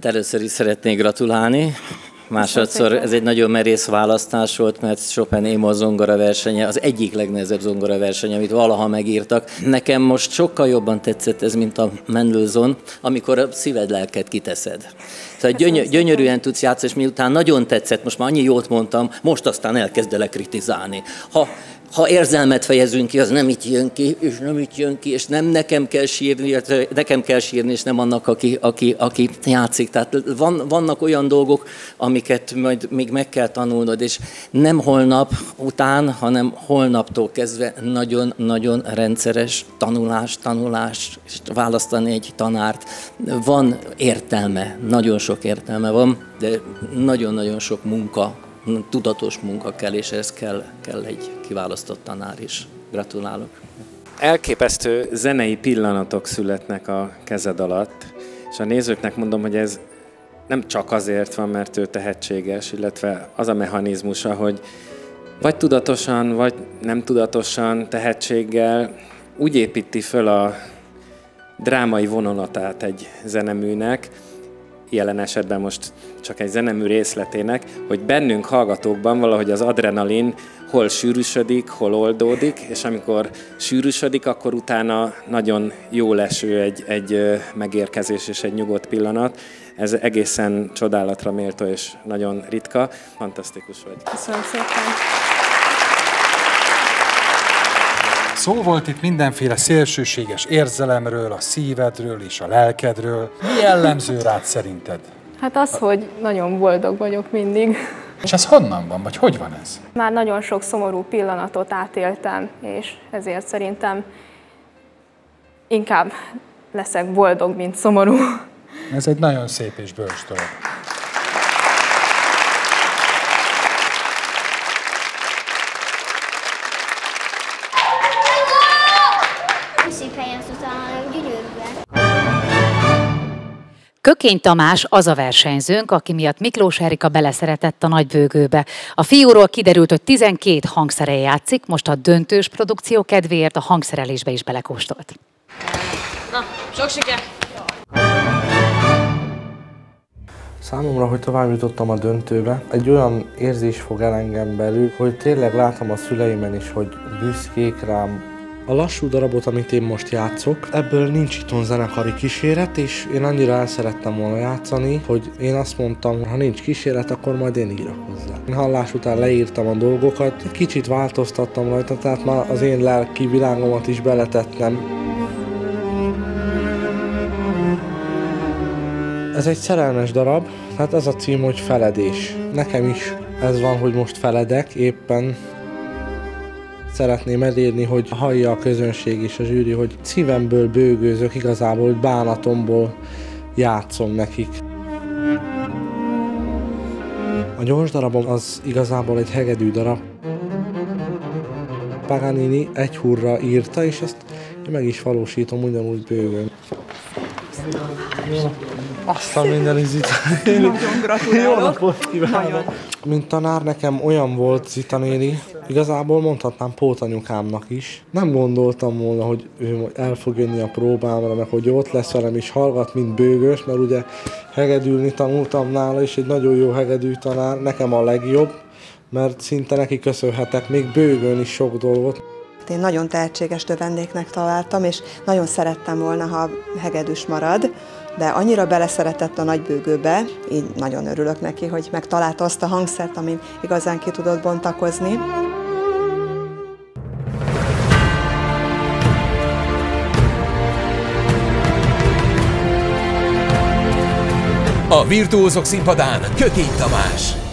először is szeretnék gratulálni. Másodszor ez egy nagyon merész választás volt, mert Chopin Émo zongora versenye az egyik legnehezebb zongora verseny, amit valaha megírtak. Nekem most sokkal jobban tetszett ez, mint a Mendelssohn, amikor a szíved lelket kiteszed. Tehát gyöny- gyönyörűen tudsz játszani, és miután nagyon tetszett, most már annyi jót mondtam, most aztán elkezdelek kritizálni. Ha ha érzelmet fejezünk ki, az nem itt jön ki, és nem itt jön ki, és nem nekem kell sírni, nekem kell sírni, és nem annak, aki, aki, aki játszik. Tehát van, vannak olyan dolgok, amiket majd még meg kell tanulnod, és nem holnap után, hanem holnaptól kezdve nagyon-nagyon rendszeres tanulás, tanulás, és választani egy tanárt. Van értelme, nagyon sok értelme van, de nagyon-nagyon sok munka tudatos munka kell, és ez kell, kell egy kiválasztott tanár is. Gratulálok! Elképesztő zenei pillanatok születnek a kezed alatt, és a nézőknek mondom, hogy ez nem csak azért van, mert ő tehetséges, illetve az a mechanizmusa, hogy vagy tudatosan, vagy nem tudatosan, tehetséggel úgy építi föl a drámai vonulatát egy zeneműnek, jelen esetben most csak egy zenemű részletének, hogy bennünk hallgatókban valahogy az adrenalin hol sűrűsödik, hol oldódik, és amikor sűrűsödik, akkor utána nagyon jó leső egy, egy megérkezés és egy nyugodt pillanat. Ez egészen csodálatra méltó és nagyon ritka. Fantasztikus vagy. Köszönöm szépen. Szó volt itt mindenféle szélsőséges érzelemről, a szívedről és a lelkedről. Mi jellemző rád szerinted? Hát az, hogy nagyon boldog vagyok mindig. És ez honnan van, vagy hogy van ez? Már nagyon sok szomorú pillanatot átéltem, és ezért szerintem inkább leszek boldog, mint szomorú. Ez egy nagyon szép és bölcs dolog. Kökény Tamás az a versenyzőnk, aki miatt Miklós Erika beleszeretett a nagybőgőbe. A fiúról kiderült, hogy 12 hangszere játszik, most a döntős produkció kedvéért a hangszerelésbe is belekóstolt. Na, sok siker! Számomra, hogy tovább jutottam a döntőbe, egy olyan érzés fog el engem belül, hogy tényleg látom a szüleimen is, hogy büszkék rám, a lassú darabot, amit én most játszok, ebből nincs itthon zenekari kíséret, és én annyira el szerettem volna játszani, hogy én azt mondtam, ha nincs kíséret, akkor majd én írok hozzá. Hallás után leírtam a dolgokat, egy kicsit változtattam rajta, tehát már az én lelki világomat is beletettem. Ez egy szerelmes darab, hát ez a cím, hogy feledés. Nekem is ez van, hogy most feledek, éppen szeretném elérni, hogy hallja a közönség és a zsűri, hogy szívemből bőgőzök, igazából, hogy bánatomból játszom nekik. A gyors darabom az igazából egy hegedű darab. Paganini egy hurra írta, és ezt meg is valósítom ugyanúgy bőgőn. Aztán minden izit. Nagyon gratulálok. Jó napot kívánok. Mint tanár nekem olyan volt Zita néni, igazából mondhatnám pótanyukámnak is. Nem gondoltam volna, hogy ő el fog jönni a próbámra, meg hogy ott lesz velem és hallgat, mint bőgős, mert ugye hegedülni tanultam nála, és egy nagyon jó hegedű tanár, nekem a legjobb, mert szinte neki köszönhetek még bőgőn is sok dolgot. Én nagyon tehetséges növendéknek találtam, és nagyon szerettem volna, ha hegedűs marad, de annyira beleszeretett a nagybőgőbe, így nagyon örülök neki, hogy megtalálta azt a hangszert, amin igazán ki tudott bontakozni. A virtuózok színpadán Kökény Tamás.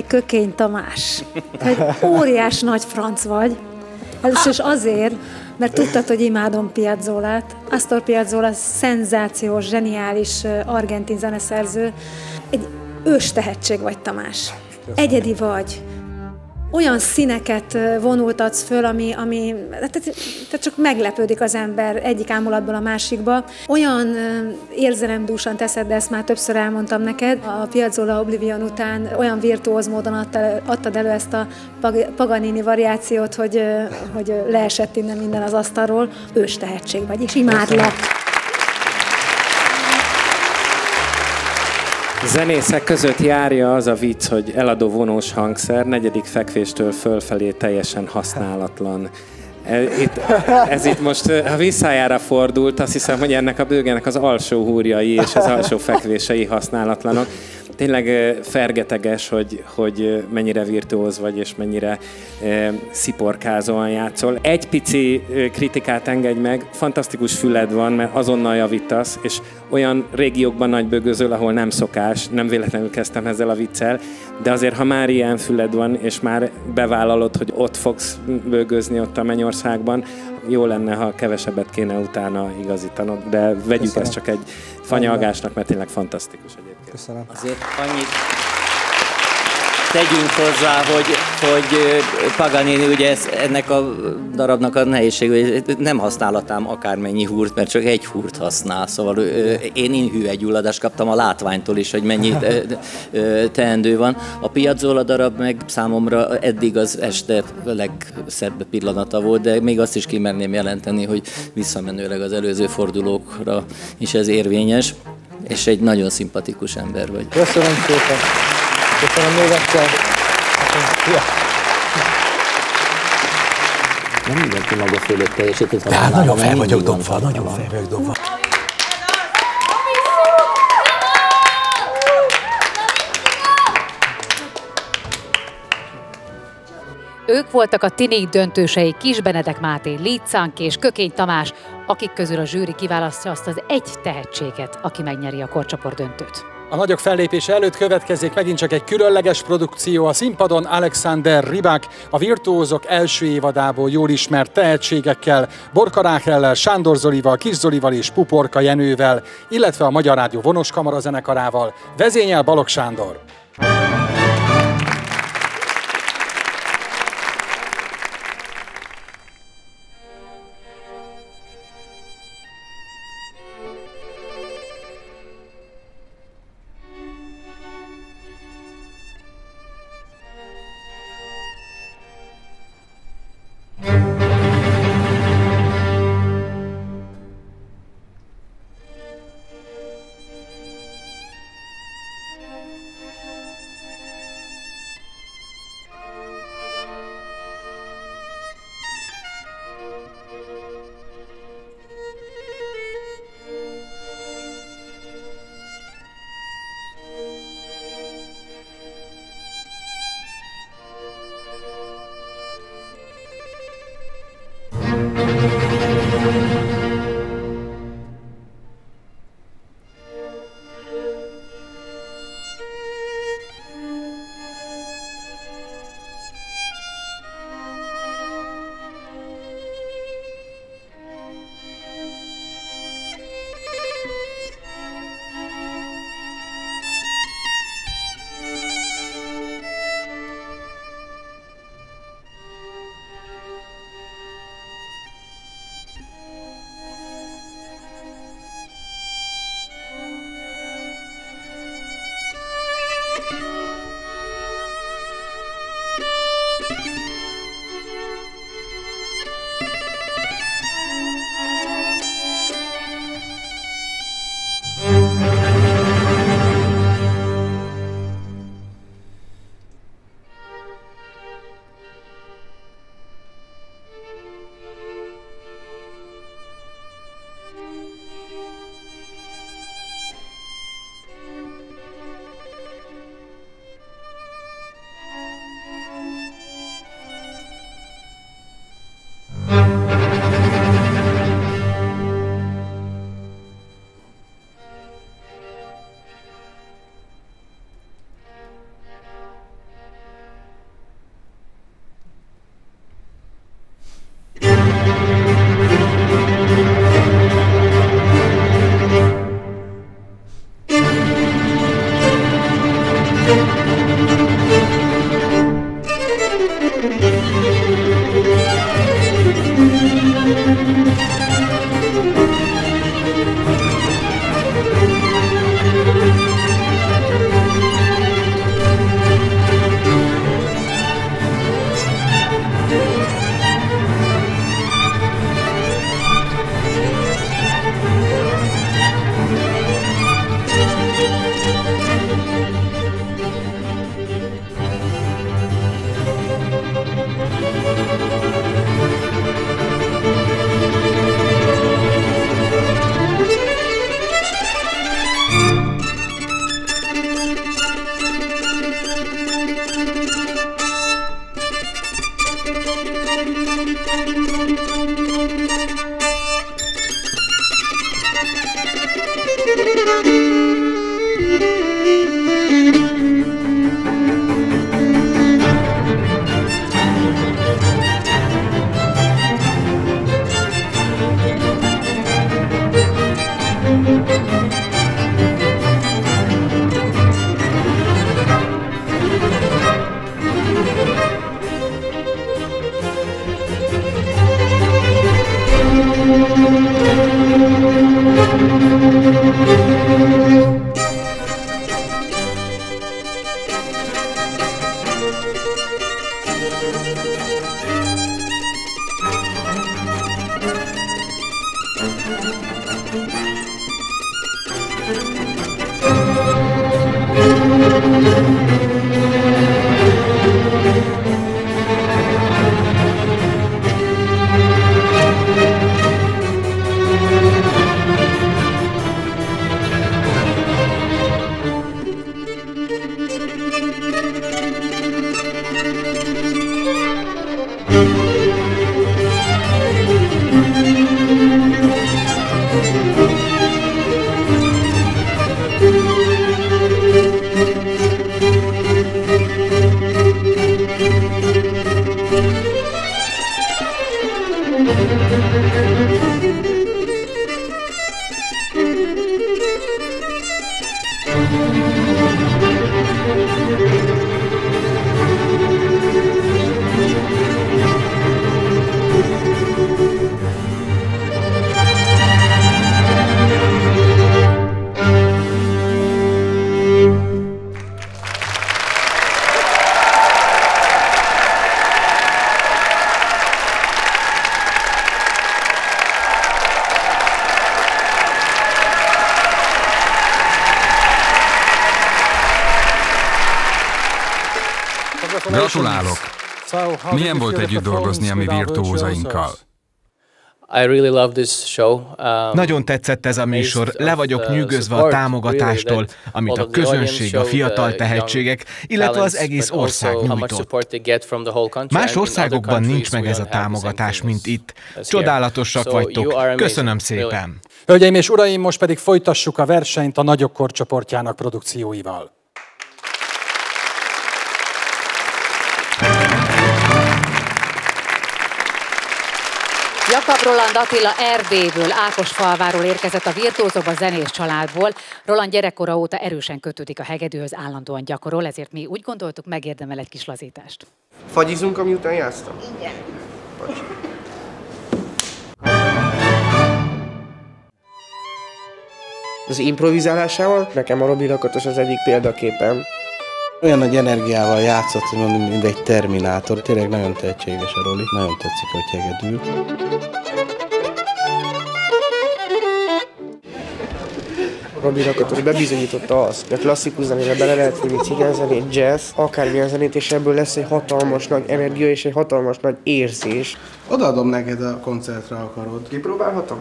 Figyelj, Kökény Tamás, hogy óriás nagy franc vagy. Először is azért, mert tudtad, hogy imádom Piazzolát. Astor Piazzolla szenzációs, zseniális argentin zeneszerző. Egy ős tehetség vagy, Tamás. Egyedi vagy. Olyan színeket vonultatsz föl, ami, ami tehát, tehát csak meglepődik az ember egyik ámulatból a másikba. Olyan érzelemdúsan teszed, de ezt már többször elmondtam neked. A Piazzolla Oblivion után olyan virtuóz módon adta, adtad elő ezt a Pag- Paganini variációt, hogy, hogy leesett innen minden az asztalról. Ős tehetség vagy, és imádlak. Zenészek között járja az a vicc, hogy eladó vonós hangszer negyedik fekvéstől fölfelé teljesen használatlan. E- Itt, ez itt most, ö, ha visszájára fordult, azt hiszem, hogy ennek a bőgenek az alsó húrjai és az alsó fekvései használatlanok. Tényleg fergeteges, hogy, hogy mennyire virtuóz vagy, és mennyire sziporkázóan játszol. Egy pici kritikát engedj meg, fantasztikus füled van, mert azonnal javítasz, és olyan régiókban nagy bögözöl, ahol nem szokás, nem véletlenül kezdtem ezzel a viccel, de azért, ha már ilyen füled van, és már bevállalod, hogy ott fogsz bögözni ott a Mennyországban, jó lenne, ha kevesebbet kéne utána igazítanod, de vegyük Köszönöm. ezt csak egy fanyalgásnak, mert tényleg fantasztikus egyébként. Köszönöm. Azért annyit tegyünk hozzá, hogy, hogy Paganini ugye ez, ennek a darabnak a nehézség, hogy nem használhatám akármennyi húrt, mert csak egy húrt használ. Szóval én inhű egy kaptam a látványtól is, hogy mennyi teendő van. A Piazzolla darab meg számomra eddig az este legszebb pillanata volt, de még azt is kimerném jelenteni, hogy visszamenőleg az előző fordulókra is ez érvényes, és egy nagyon szimpatikus ember vagy. Köszönöm szépen. Köszönöm még egyszer. Nem mindenki maga fölött teljesített. De hát nagyon fel vagyok dobva, nagyon fel vagyok dobva. Ők voltak a tinék döntősei Kis Benedek Máté, Lícánk és Kökény Tamás, akik közül a zsűri kiválasztja azt az egy tehetséget, aki megnyeri a korcsoport döntőt. A nagyok fellépése előtt következik megint csak egy különleges produkció. A színpadon Alexander Ribák, a Virtuózok első évadából jól ismert tehetségekkel, Borka Rákellel, Sándor Zolival, Kis Zolival és Puporka Jenővel, illetve a Magyar Rádió Vonos Kamara zenekarával. Vezényel Balog Sándor. Milyen volt együtt dolgozni a mi virtuózainkkal? Um, Nagyon tetszett ez a műsor, le vagyok nyűgözve a támogatástól, amit a közönség, a fiatal tehetségek, illetve az egész ország nyújtott. Más országokban nincs meg ez a támogatás, mint itt. Csodálatosak vagytok, köszönöm szépen! Hölgyeim és uraim, most pedig folytassuk a versenyt a nagyok korcsoportjának produkcióival. Jakab Roland Attila Erdélyből, Ákosfalváról érkezett a virtuózóba zenés családból. Roland gyerekkora óta erősen kötődik a hegedűhöz, állandóan gyakorol, ezért mi úgy gondoltuk, megérdemel egy kis lazítást. Fagyizunk, amiután játsztam? Igen. Az improvizálásával nekem a Robi Lakatos az egyik példaképem. Olyan nagy energiával játszott, hogy mondom, mint egy terminátor. Tényleg nagyon tehetséges a Roli. Nagyon tetszik, hogy hegedül. Robi Lakatos bebizonyította azt, hogy a klasszikus zenére bele lehet vinni cigányzenét, jazz, akármilyen zenét, és ebből lesz egy hatalmas nagy energia és egy hatalmas nagy érzés. Odaadom neked a koncertre, akarod. Kipróbálhatom?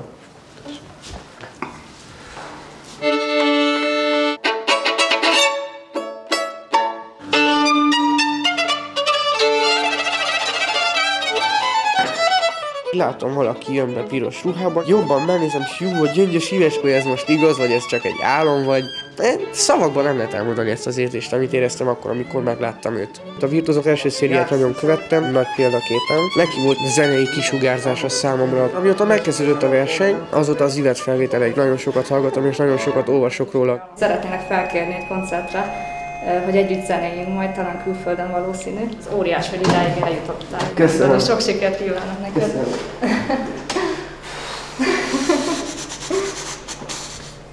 Látom, valaki jön be piros ruhában, jobban megnézem, hogy jó, hogy gyöngyös híveskoly, ez most igaz, vagy ez csak egy álom, vagy... Én szavakban nem lehet elmondani ezt az érzést, amit éreztem akkor, amikor megláttam őt. A Virtuózok első szériát nagyon követtem, nagy példaképpen. Neki volt zenei kisugárzása számomra. Amióta megkezdődött a verseny, azóta az illetfelvételeik nagyon sokat hallgatom, és nagyon sokat olvasok róla. Szeretnének felkérni egy koncertre, hogy együtt zenéljünk, majd talán külföldön valószínű. Ez óriás, hogy idáig eljutottál. Köszönöm. Nagyon sok sikert kívánok neked. Köszönöm.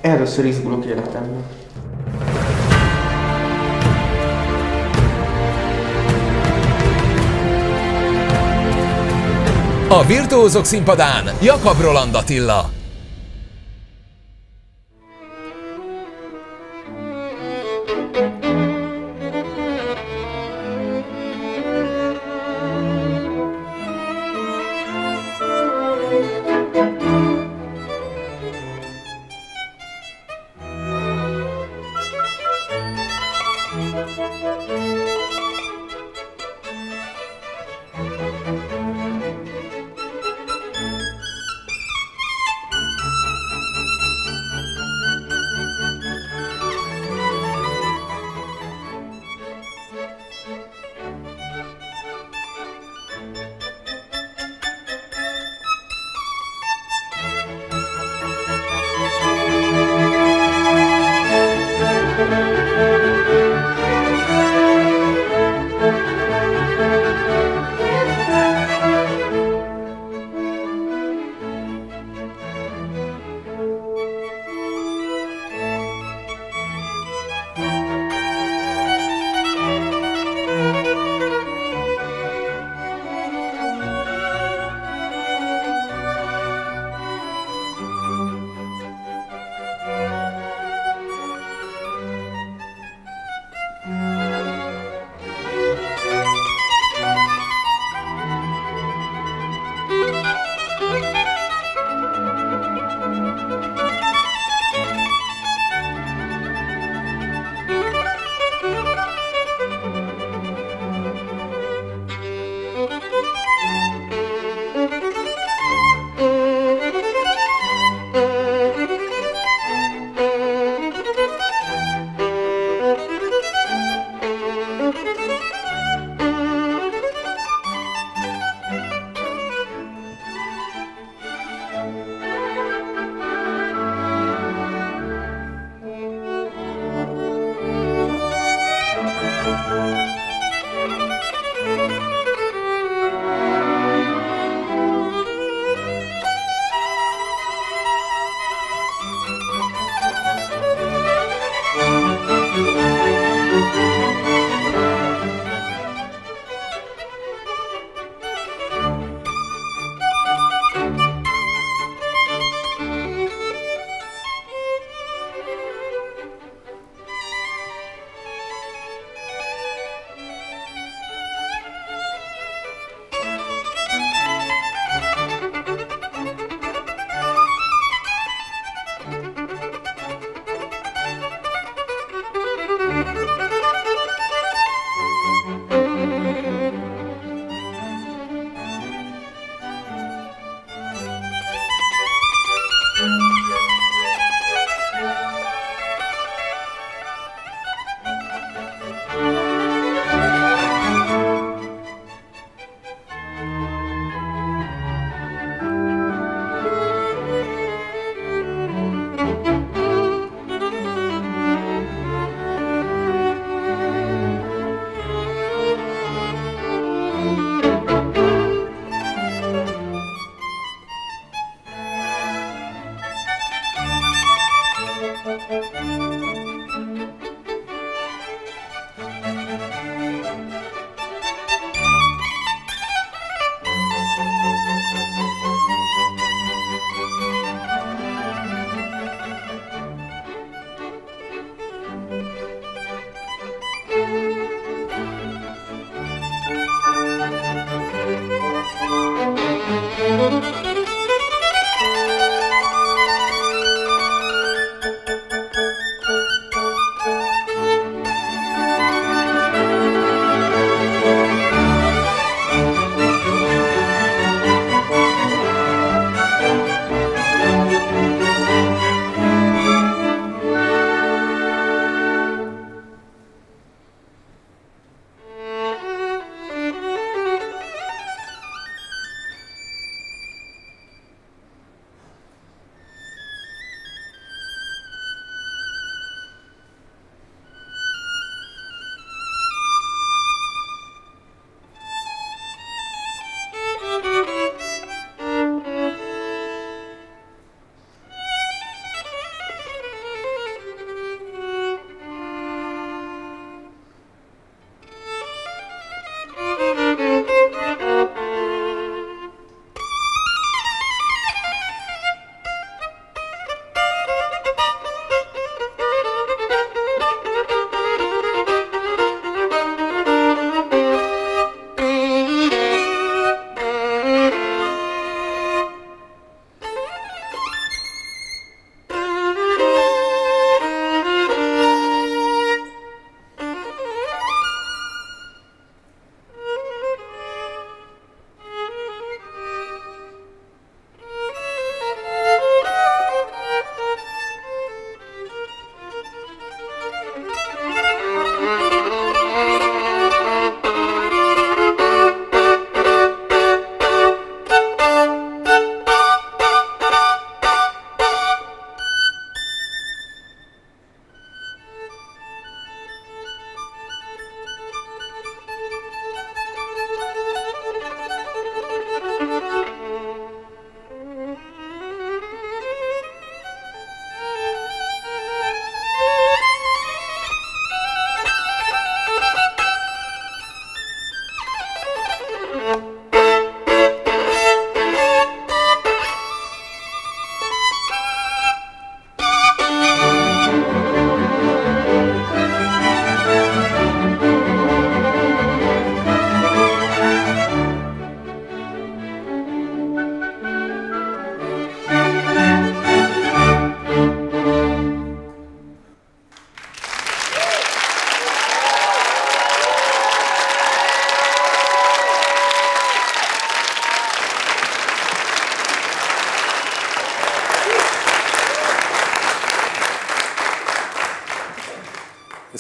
Először izgulok életemben. A virtuózok színpadán Jakab Roland Attila.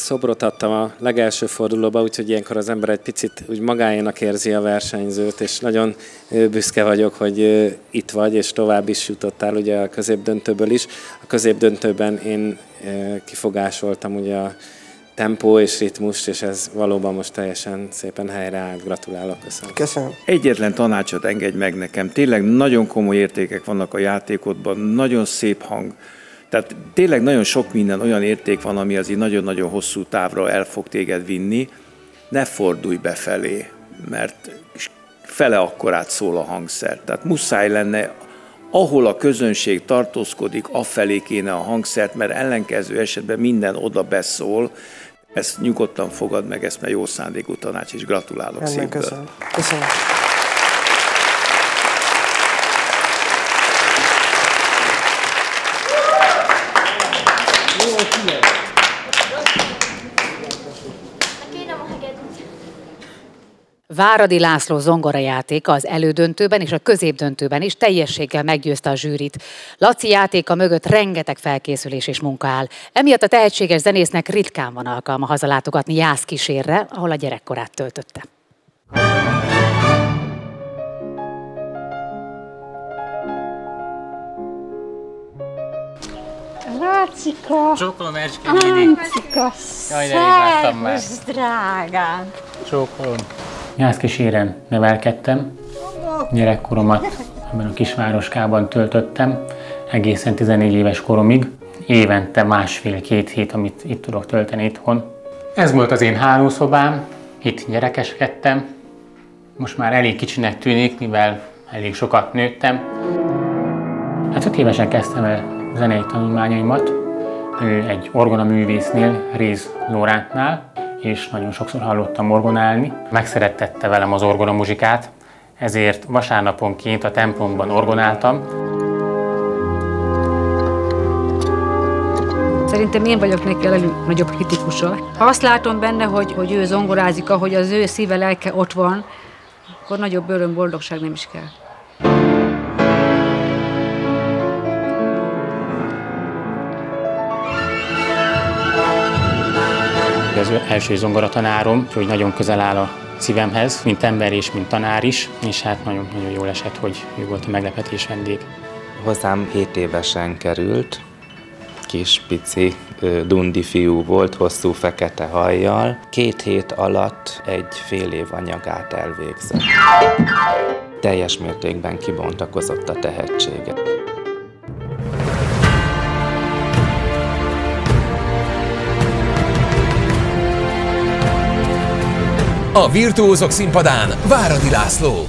Szobrot adtam a legelső fordulóba, úgyhogy ilyenkor az ember egy picit úgy magáénak érzi a versenyzőt, és nagyon büszke vagyok, hogy itt vagy, és tovább is jutottál ugye a középdöntőből is. A középdöntőben én kifogásoltam ugye a tempó és ritmus, és ez valóban most teljesen szépen helyreállt. Gratulálok, köszönöm. Köszönöm. Egyetlen tanácsot engedj meg nekem. Tényleg nagyon komoly értékek vannak a játékodban, nagyon szép hang, tehát tényleg nagyon sok minden olyan érték van, ami azért nagyon-nagyon hosszú távra el fog téged vinni. Ne fordulj befelé, mert fele akkorát szól a hangszer. Tehát muszáj lenne, ahol a közönség tartózkodik, afelé kéne a hangszert, mert ellenkező esetben minden oda beszól. Ezt nyugodtan fogad meg, ezt mert jó szándékú tanács, és gratulálok szépen. Köszönöm. köszönöm. Váradi László zongorajátéka az elődöntőben és a középdöntőben is teljességgel meggyőzte a zsűrit. Laci játéka mögött rengeteg felkészülés és munka áll. Emiatt a tehetséges zenésznek ritkán van alkalma hazalátogatni Jász kísérre, ahol a gyerekkorát töltötte. Lácika! Csókolom, Ercske már. Szervusz, drágám! Csókolom. Jászkíséren nevelkedtem. Gyerekkoromat ebben a kisvároskában töltöttem, egészen 14 éves koromig. évente másfél-két hét, amit itt tudok tölteni itthon. Ez volt az én hálószobám, itt gyerekeskedtem. Most már elég kicsinek tűnik, mivel elég sokat nőttem. Hát öt évesen kezdtem el zenei tanulmányaimat, egy orgona művésznél, Réz Lórántnál, és nagyon sokszor hallottam orgonálni. Megszerettette velem az orgona muzsikát, ezért vasárnaponként a templomban orgonáltam. Szerintem én vagyok neki a legnagyobb kritikusa. Ha azt látom benne, hogy, hogy ő zongorázik, ahogy az ő szíve, lelke ott van, akkor nagyobb öröm, boldogság nem is kell. Az első zongoratanárom, úgyhogy nagyon közel áll a szívemhez, mint ember és mint tanár is, és hát nagyon-nagyon jól esett, hogy ő volt a meglepetés vendég. Hozzám 7 évesen került, kis pici dundi fiú volt, hosszú fekete hajjal. Két hét alatt egy fél év anyagát elvégzett. Teljes mértékben kibontakozott a tehetsége. A virtuózok színpadán Váradi László.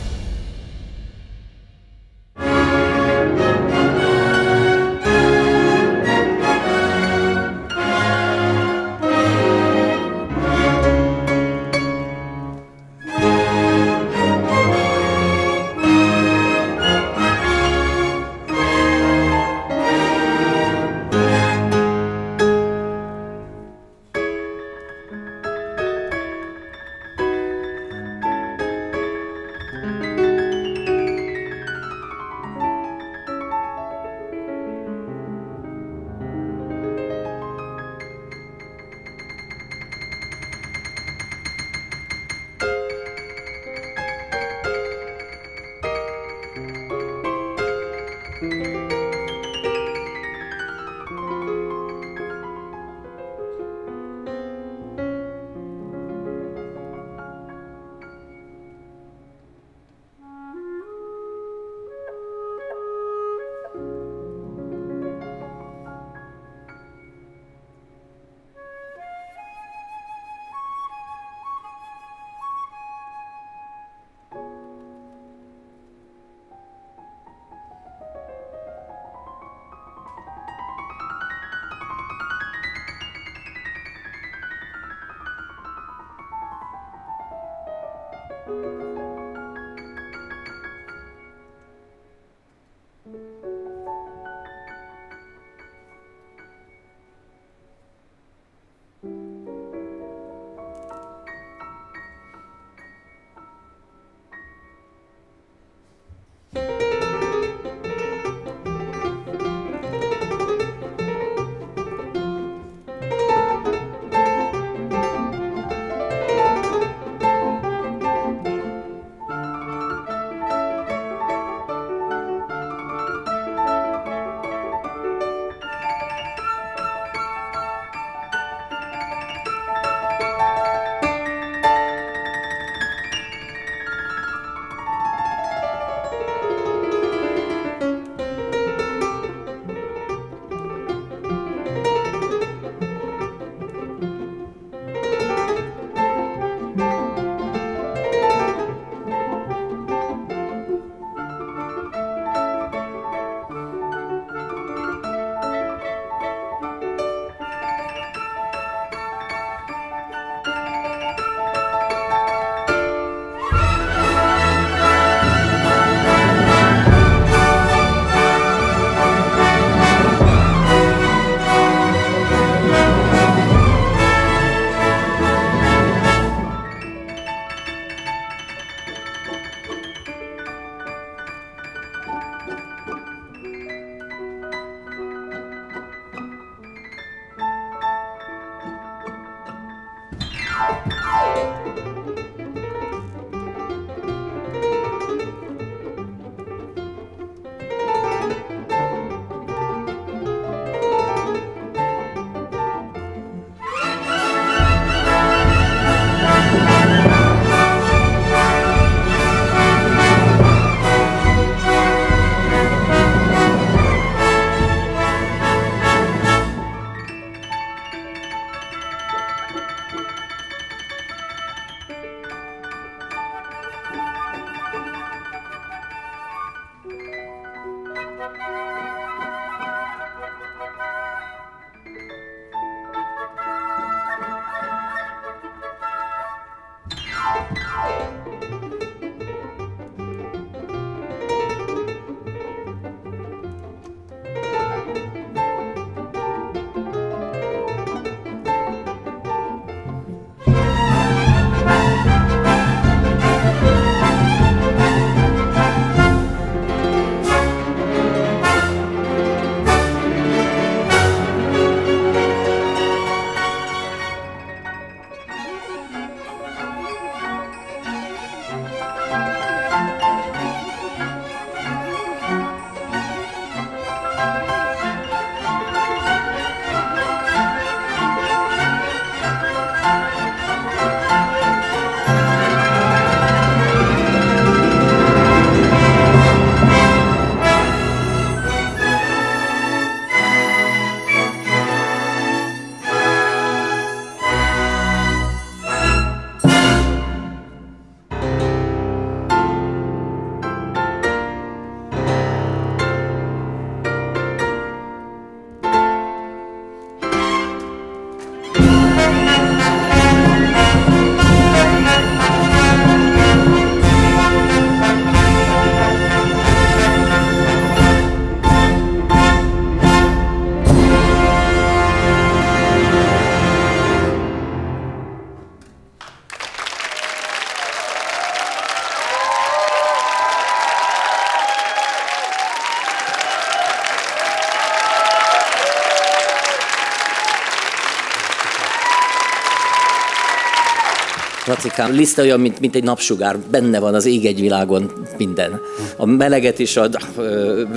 Racikám, Liszta olyan, mint, mint egy napsugár, benne van az ég egy világon minden. A meleget is ad,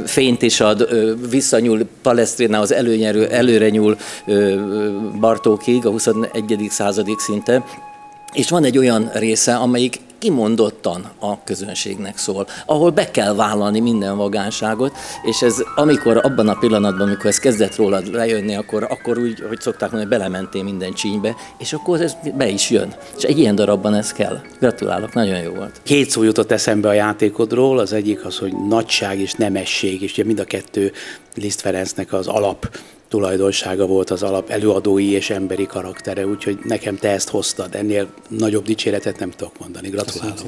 fényt is ad, visszanyúl Palestrinához, előnyerő, előre nyúl Bartókig, a 21. századig szinte, és van egy olyan része, amelyik kimondottan a közönségnek szól, ahol be kell vállalni minden vagánságot, és ez amikor abban a pillanatban, amikor ez kezdett rólad lejönni, akkor, akkor úgy, hogy szokták mondani, belementél minden csínybe, és akkor ez be is jön. És egy ilyen darabban ez kell. Gratulálok, nagyon jó volt. Két szó jutott eszembe a játékodról, az egyik az, hogy nagyság és nemesség, és ugye mind a kettő Liszt Ferencnek az alap tulajdonsága volt az alap előadói és emberi karaktere, úgyhogy nekem te ezt hoztad, ennél nagyobb dicséretet nem tudok mondani. Gratulálok.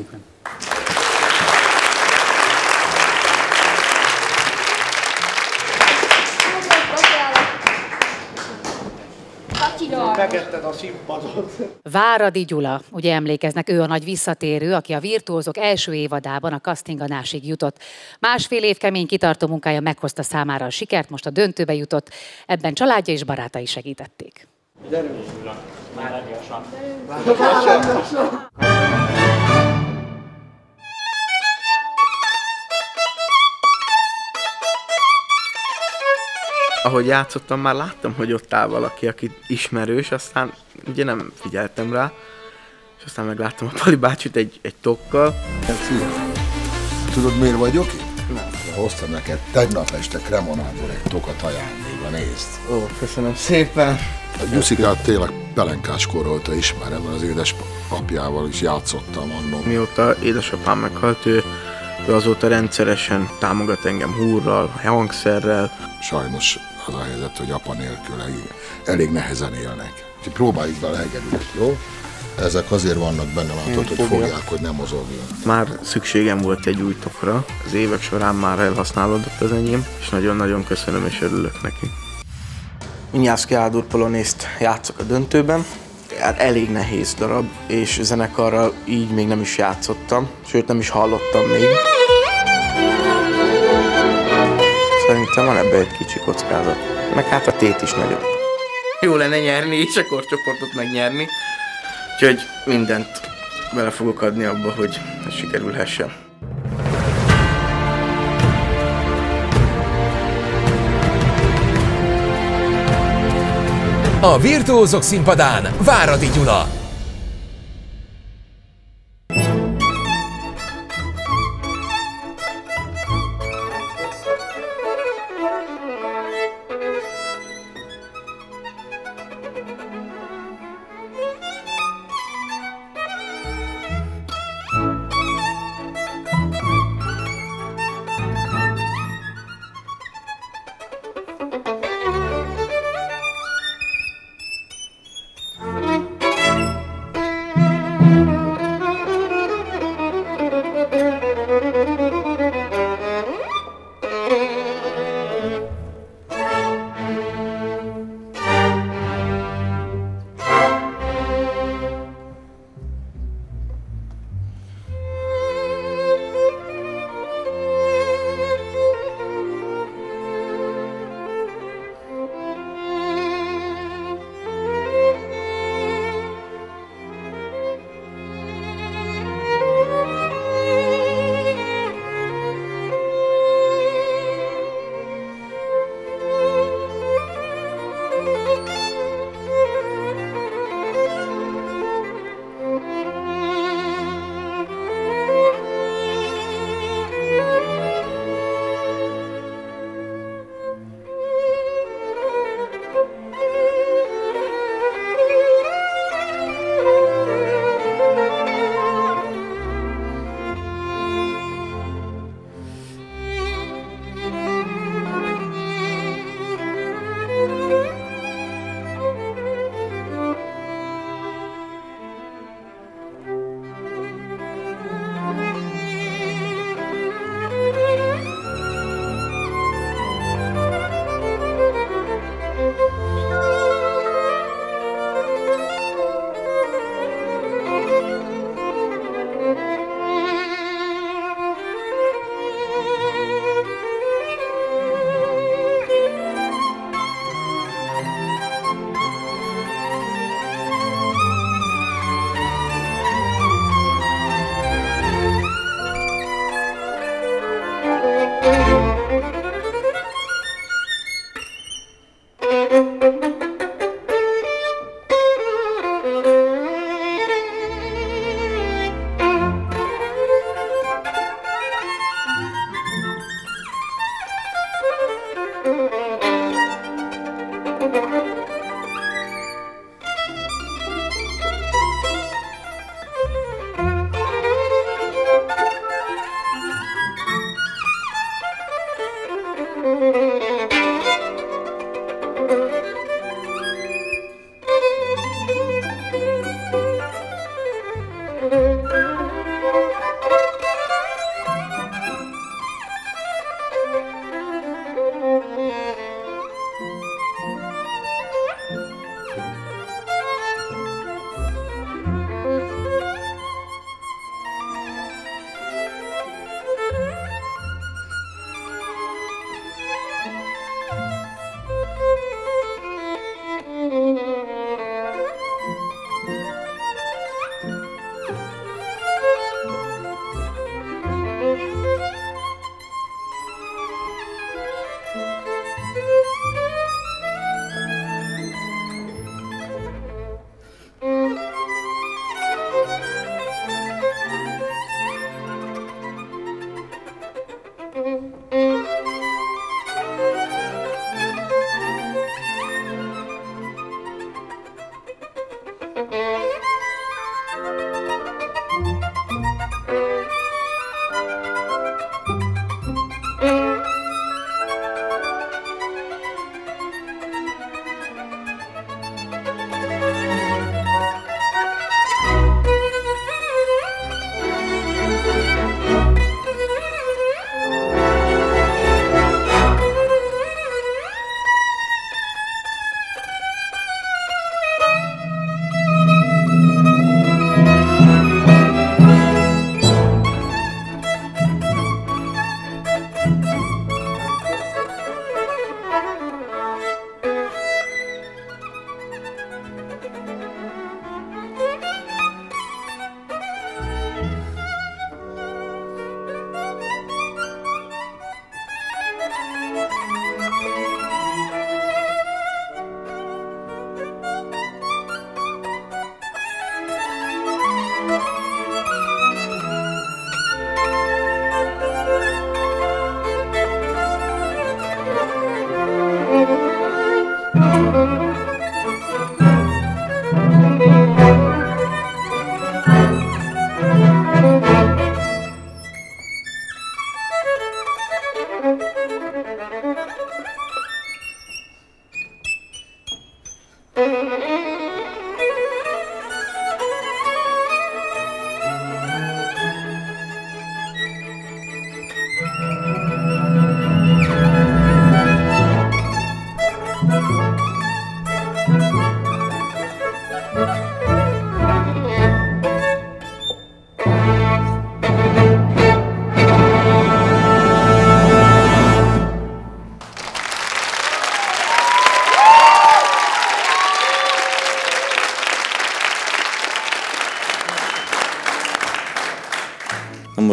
Megetted a színpadot. Váradi Gyula, ugye emlékeznek, ő a nagy visszatérő, aki a Virtuózok első évadában a castinganásig jutott. Másfél év kemény kitartó munkája meghozta számára a sikert, most a döntőbe jutott. Ebben családja és barátai segítették. Gyerünk, Gyula, már ahogy játszottam, már láttam, hogy ott áll valaki, aki ismerős, aztán ugye nem figyeltem rá, és aztán megláttam a Pali bácsit egy, egy tokkal. Tudod, miért vagyok itt? Nem. Hoztam neked tegnap este Kremonából egy tokat ajándékba, nézd. Ó, köszönöm szépen. A Gyuszikát tényleg pelenkás korolta ismerem, az édesapjával is játszottam annól. Mióta édesapám meghalt, ő, ő azóta rendszeresen támogat engem húrral, hangszerrel. Sajnos az a helyzet, hogy apa nélkül elég, elég nehezen élnek. Úgyhogy próbáljuk be a hegedűt, jó? Ezek azért vannak benne, látod, hogy fogják, hogy nem mozogjon. Már szükségem volt egy új tokra. Az évek során már elhasználódott az enyém, és nagyon-nagyon köszönöm és örülök neki. Minyászki Ádur Polonészt játszok a döntőben. Hát elég nehéz darab, és zenekarral így még nem is játszottam, sőt nem is hallottam még. Szerintem van ebbe egy kicsi kockázat. Meg hát a tét is nagyobb. Jó lenne nyerni, és a korcsoportot megnyerni. Úgyhogy mindent bele fogok adni abba, hogy sikerülhessen. A Virtuózok színpadán Váradi Gyula.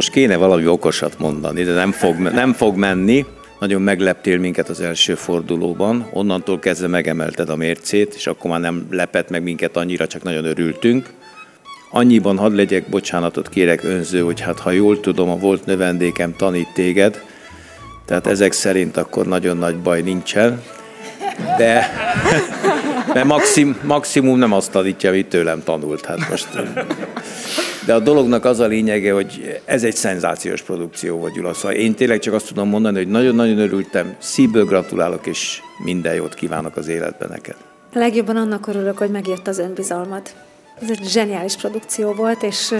Most kéne valami okosat mondani, de nem fog, nem fog menni. Nagyon megleptél minket az első fordulóban, onnantól kezdve megemelted a mércét, és akkor már nem lepett meg minket annyira, csak nagyon örültünk. Annyiban hadd legyek, bocsánatot kérek önző, hogy hát ha jól tudom, a volt növendékem tanít téged, tehát ezek szerint akkor nagyon nagy baj nincsen, de, de maxim, maximum nem azt tanítja, amit tőlem tanult. Hát most, de a dolognak az a lényege, hogy ez egy szenzációs produkció volt, Gyula. Szóval én tényleg csak azt tudom mondani, hogy nagyon-nagyon örültem, szívből gratulálok, és minden jót kívánok az életben neked. A legjobban annak örülök, hogy megért az önbizalmad. Ez egy zseniális produkció volt, és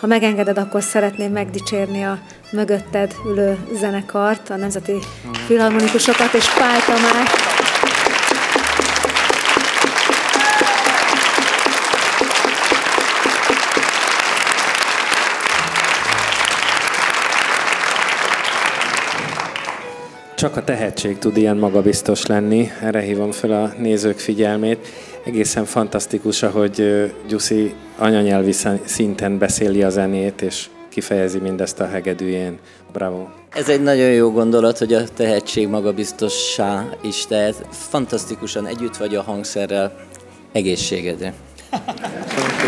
ha megengeded, akkor szeretném megdicsérni a mögötted ülő zenekart, a Nemzeti Filharmonikusokat és Pál Tamás. Csak a tehetség tud ilyen magabiztos lenni, erre hívom fel a nézők figyelmét. Egészen fantasztikus, ahogy Gyuszi anyanyelvi szinten beszéli a zenét, és kifejezi mindezt a hegedűjén. Bravo! Ez egy nagyon jó gondolat, hogy a tehetség magabiztossá is tehet. Fantasztikusan együtt vagy a hangszerrel. Egészségedre!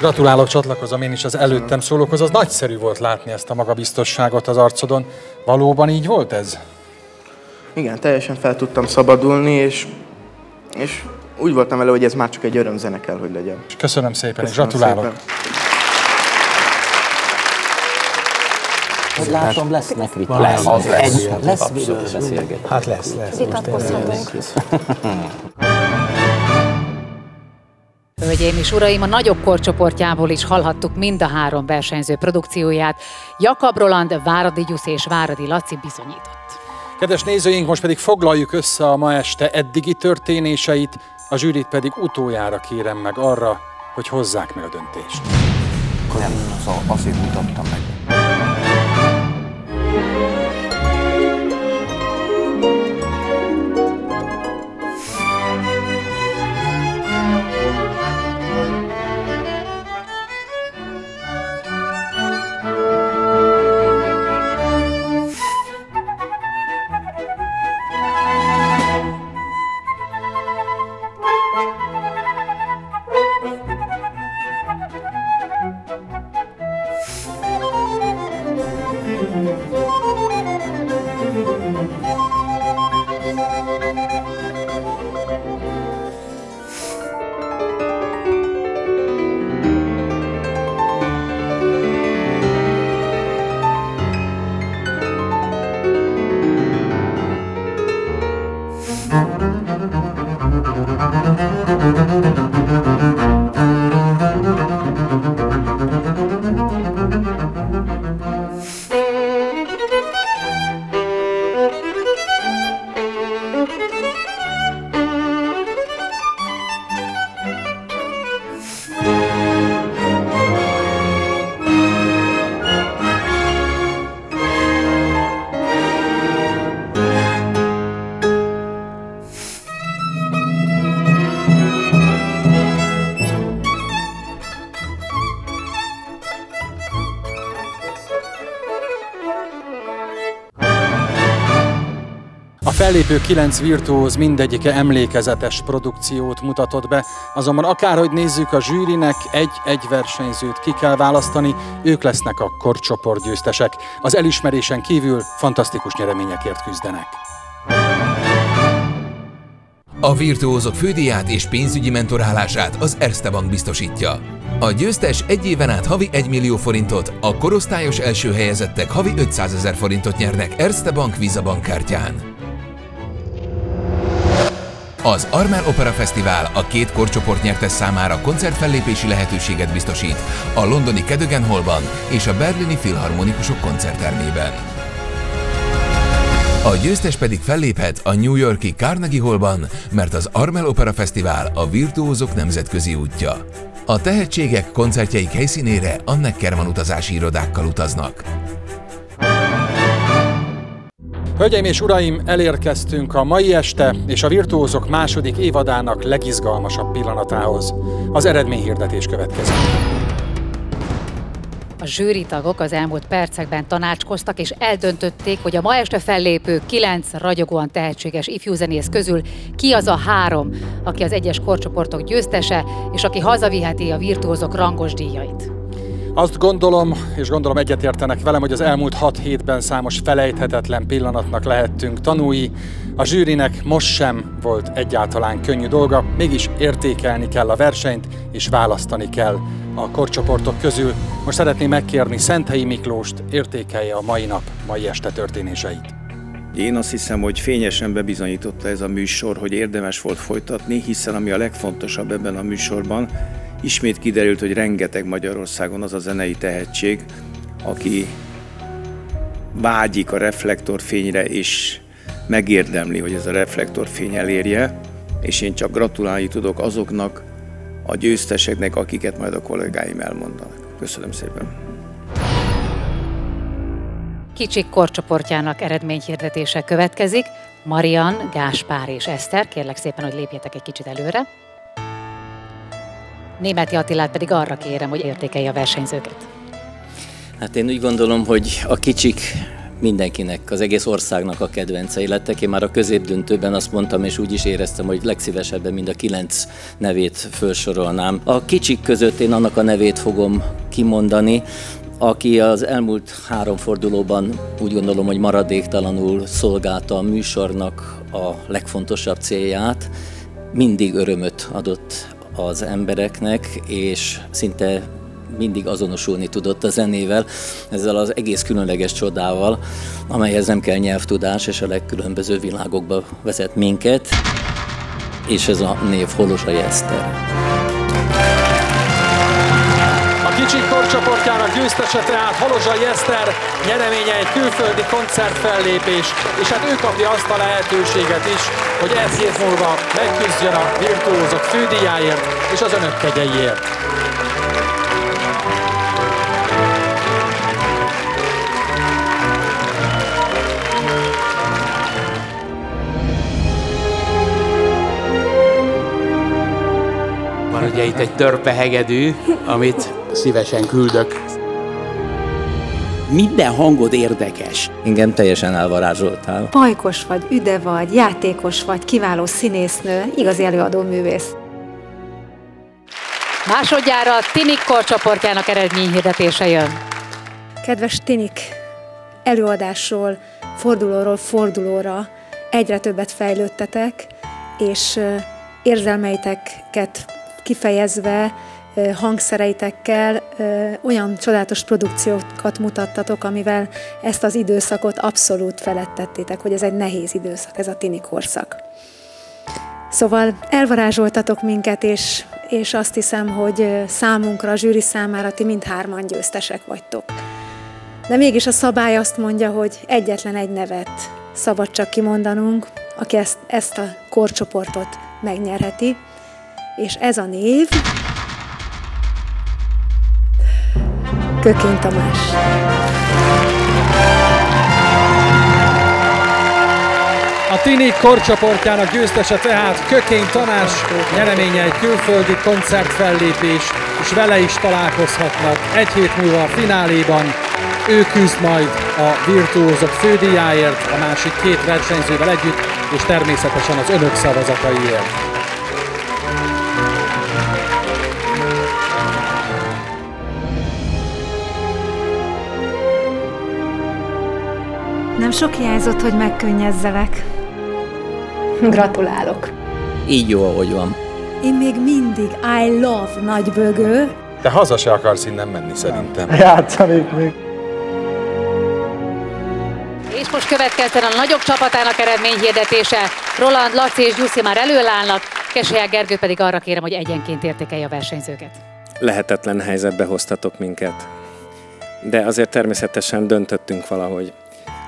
Gratulálok, csatlakozom én is az előttem szólókhoz. Az nagyszerű volt látni ezt a magabiztosságot az arcodon. Valóban így volt ez? Igen, teljesen fel tudtam szabadulni, és, és úgy voltam vele, hogy ez már csak egy örömzene kell, hogy legyen. Köszönöm szépen, Köszönöm és gratulálok. Szépen. Hogy látom, lesznek viták. Lesz, az lesz. Egy, lesz miről beszélgetni. Hát lesz, lesz. Vitatkozhatunk. Hölgyeim és uraim, a nagyobb korcsoportjából is hallhattuk mind a három versenyző produkcióját. Jakab Roland, Váradi Gyusz és Váradi Laci bizonyított. Kedves nézőink, most pedig foglaljuk össze a ma este eddigi történéseit, a zsűrit pedig utoljára kérem meg arra, hogy hozzák meg a döntést. Nem, szóval azért mutattam meg. Fellépő kilenc virtuóz mindegyike emlékezetes produkciót mutatott be, azonban akárhogy nézzük a zsűrinek, egy-egy versenyzőt ki kell választani, ők lesznek a korcsoport győztesek. Az elismerésen kívül fantasztikus nyereményekért küzdenek. A virtuózok fődíját és pénzügyi mentorálását az Erste Bank biztosítja. A győztes egy éven át havi 1 millió forintot, a korosztályos első helyezettek havi 500 ezer forintot nyernek Erste Bank Visa bankkártyán. Az Armel Opera Fesztivál a két korcsoport nyertes számára koncertfellépési lehetőséget biztosít a londoni Cadogan Hallban és a berlini Filharmonikusok koncerttermében. A győztes pedig felléphet a New Yorki Carnegie Hallban, mert az Armel Opera Fesztivál a virtuózok nemzetközi útja. A tehetségek koncertjeik helyszínére a Neckerman utazási irodákkal utaznak. Hölgyeim és uraim, elérkeztünk a mai este és a Virtuózok második évadának legizgalmasabb pillanatához. Az eredményhirdetés következik. A zsűritagok az elmúlt percekben tanácskoztak, és eldöntötték, hogy a ma este fellépő kilenc ragyogóan tehetséges ifjúzenész közül ki az a három, aki az egyes korcsoportok győztese, és aki hazaviheti a virtuózok rangos díjait. Azt gondolom, és gondolom egyetértenek velem, hogy az elmúlt hat hétben számos felejthetetlen pillanatnak lehettünk tanúi. A zsűrinek most sem volt egyáltalán könnyű dolga, mégis értékelni kell a versenyt, és választani kell a korcsoportok közül. Most szeretném megkérni Szenthelyi Miklóst, értékelje a mai nap, mai este történéseit. Én azt hiszem, hogy fényesen bebizonyította ez a műsor, hogy érdemes volt folytatni, hiszen ami a legfontosabb ebben a műsorban, ismét kiderült, hogy rengeteg Magyarországon az a zenei tehetség, aki vágyik a reflektorfényre, és megérdemli, hogy ez a reflektorfény elérje, és én csak gratulálni tudok azoknak a győzteseknek, akiket majd a kollégáim elmondanak. Köszönöm szépen! Kicsik korcsoportjának eredményhirdetése következik. Marian, Gáspár és Eszter, kérlek szépen, hogy lépjetek egy kicsit előre. Németi Attilát pedig arra kérem, hogy értékelje a versenyzőket. Hát én úgy gondolom, hogy a kicsik mindenkinek, az egész országnak a kedvencei lettek. Én már a középdöntőben azt mondtam, és úgy is éreztem, hogy legszívesebben mind a kilenc nevét felsorolnám. A kicsik között én annak a nevét fogom kimondani, aki az elmúlt három fordulóban úgy gondolom, hogy maradéktalanul szolgálta a műsornak a legfontosabb célját, mindig örömöt adott az embereknek, és szinte mindig azonosulni tudott a zenével, ezzel az egész különleges csodával, amelyhez nem kell nyelvtudás, és a legkülönböző világokba vezet minket, és ez a név Holozsai Eszter. Kicsik korcsoportjának győztese tehát Holozsai Eszter, nyereménye egy külföldi koncertfellépés, és hát ő kapja azt a lehetőséget is, hogy egy hét múlva megküzdjön a virtuózok fődíjáért és az önök kegyeiért. Ugye itt egy törpehegedű, amit szívesen küldök. Minden hangod érdekes. Engem teljesen elvarázsoltál. Pajkos vagy, üde vagy, játékos vagy, kiváló színésznő, igazi előadó művész. Másodjára a Tinik korcsoportjának eredményhirdetése jön. Kedves Tinik, előadásról, fordulóról fordulóra egyre többet fejlődtetek, és érzelmeiteket kifejezve hangszereitekkel olyan csodálatos produkciókat mutattatok, amivel ezt az időszakot abszolút felettettétek, hogy ez egy nehéz időszak, ez a tini korszak. Szóval elvarázsoltatok minket, és, és azt hiszem, hogy számunkra, a zsűri számára ti mindhárman győztesek vagytok. De mégis a szabály azt mondja, hogy egyetlen egy nevet szabad csak kimondanunk, aki ezt, ezt a korcsoportot megnyerheti, és ez a név Kökény Tamás. A Tini korcsoportjának győztese tehát Kökény Tamás nyereménye egy külföldi koncertfellépés, és vele is találkozhatnak egy hét múlva a fináléban. Ő küzd majd a virtuózok fődíjáért, a másik két versenyzővel együtt, és természetesen az önök szavazataiért. Nem sok hiányzott, hogy megkönnyezzelek. Gratulálok. Így jó, ahogy van. Én még mindig I love nagybögő. Te haza se akarsz innen menni szerintem. Játszanék még. És most következzen a nagyobb csapatának eredményhirdetése. Roland, Laci és Gyuszi már előállnak, Keselyák Gergő pedig arra kérem, hogy egyenként értékelje a versenyzőket. Lehetetlen helyzetbe hoztatok minket. De azért természetesen döntöttünk valahogy.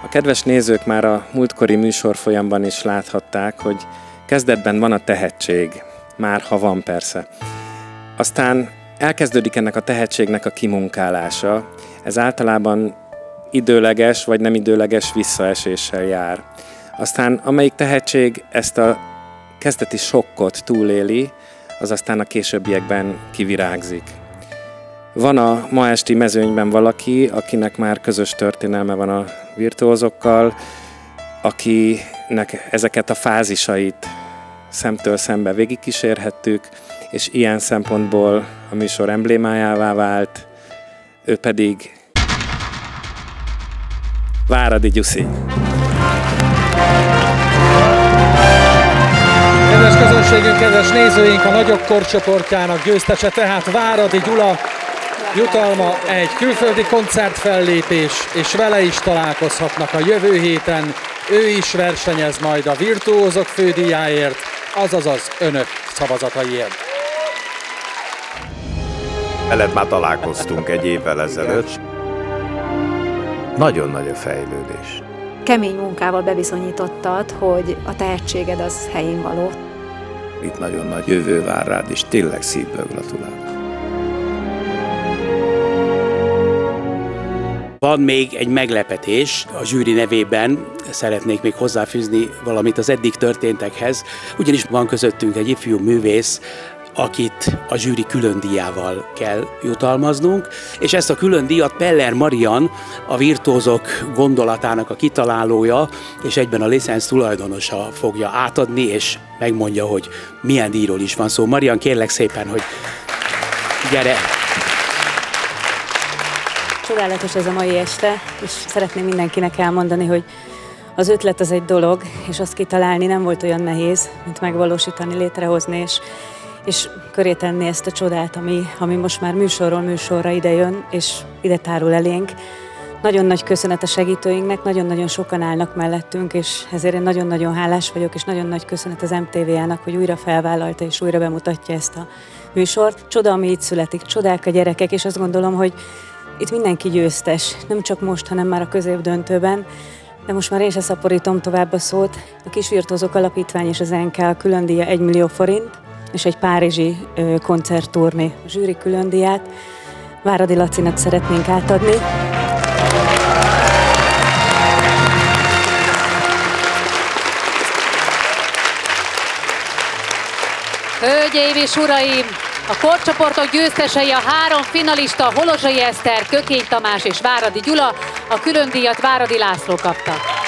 A kedves nézők már a múltkori műsorfolyamban is láthatták, hogy kezdetben van a tehetség, már ha van persze. Aztán elkezdődik ennek a tehetségnek a kimunkálása. Ez általában időleges vagy nem időleges visszaeséssel jár. Aztán amelyik tehetség ezt a kezdeti sokkot túléli, az aztán a későbbiekben kivirágzik. Van a ma esti mezőnyben valaki, akinek már közös történelme van a virtuózokkal, akinek ezeket a fázisait szemtől szembe végigkísérhettük, és ilyen szempontból a műsor emblémájává vált, ő pedig Váradi Gyuszi. Kedves közönségünk, kedves nézőink, a nagyobb korcsoportjának győztese, tehát Váradi Gyula jutalma egy külföldi koncertfellépés, és vele is találkozhatnak a jövő héten. Ő is versenyez majd a virtuózok fődíjáért, azaz az önök szavazataiért. Veled már találkoztunk egy évvel ezelőtt. Nagyon nagy a fejlődés. Kemény munkával bebizonyítottad, hogy a tehetséged az helyén való. Itt nagyon nagy jövő vár rád, és tényleg szívből gratulálok. Van még egy meglepetés a zsűri nevében, szeretnék még hozzáfűzni valamit az eddig történtekhez, ugyanis van közöttünk egy ifjú művész, akit a zsűri külön díjával kell jutalmaznunk, és ezt a külön díjat Peller Marian, a virtuózok gondolatának a kitalálója, és egyben a licensz tulajdonosa fogja átadni, és megmondja, hogy milyen díjról is van szó. Marian, kérlek szépen, hogy gyere! Csodálatos ez a mai este, és szeretném mindenkinek elmondani, hogy az ötlet az egy dolog, és azt kitalálni nem volt olyan nehéz, mint megvalósítani, létrehozni, és, és köré tenni ezt a csodát, ami, ami most már műsorról műsorra ide jön, és ide tárul elénk. Nagyon nagy köszönet a segítőinknek, nagyon-nagyon sokan állnak mellettünk, és ezért én nagyon-nagyon hálás vagyok, és nagyon nagy köszönet az MTV-jának, hogy újra felvállalta és újra bemutatja ezt a műsort. Csoda, ami itt születik, csodák a gyerekek, és azt gondolom, hogy itt mindenki győztes, nem csak most, hanem már a középdöntőben. De most már én se szaporítom tovább a szót. A Kisvirtózók Alapítvány és az NK külön díja 1 millió forint, és egy párizsi koncertturné a zsűri külön díját. Váradi Lacinak szeretnénk átadni. Hölgyeim és uraim, a korcsoportok győztesei a három finalista Holozsai Eszter, Kökény Tamás és Váradi Gyula, a külön díjat Váradi László kapta.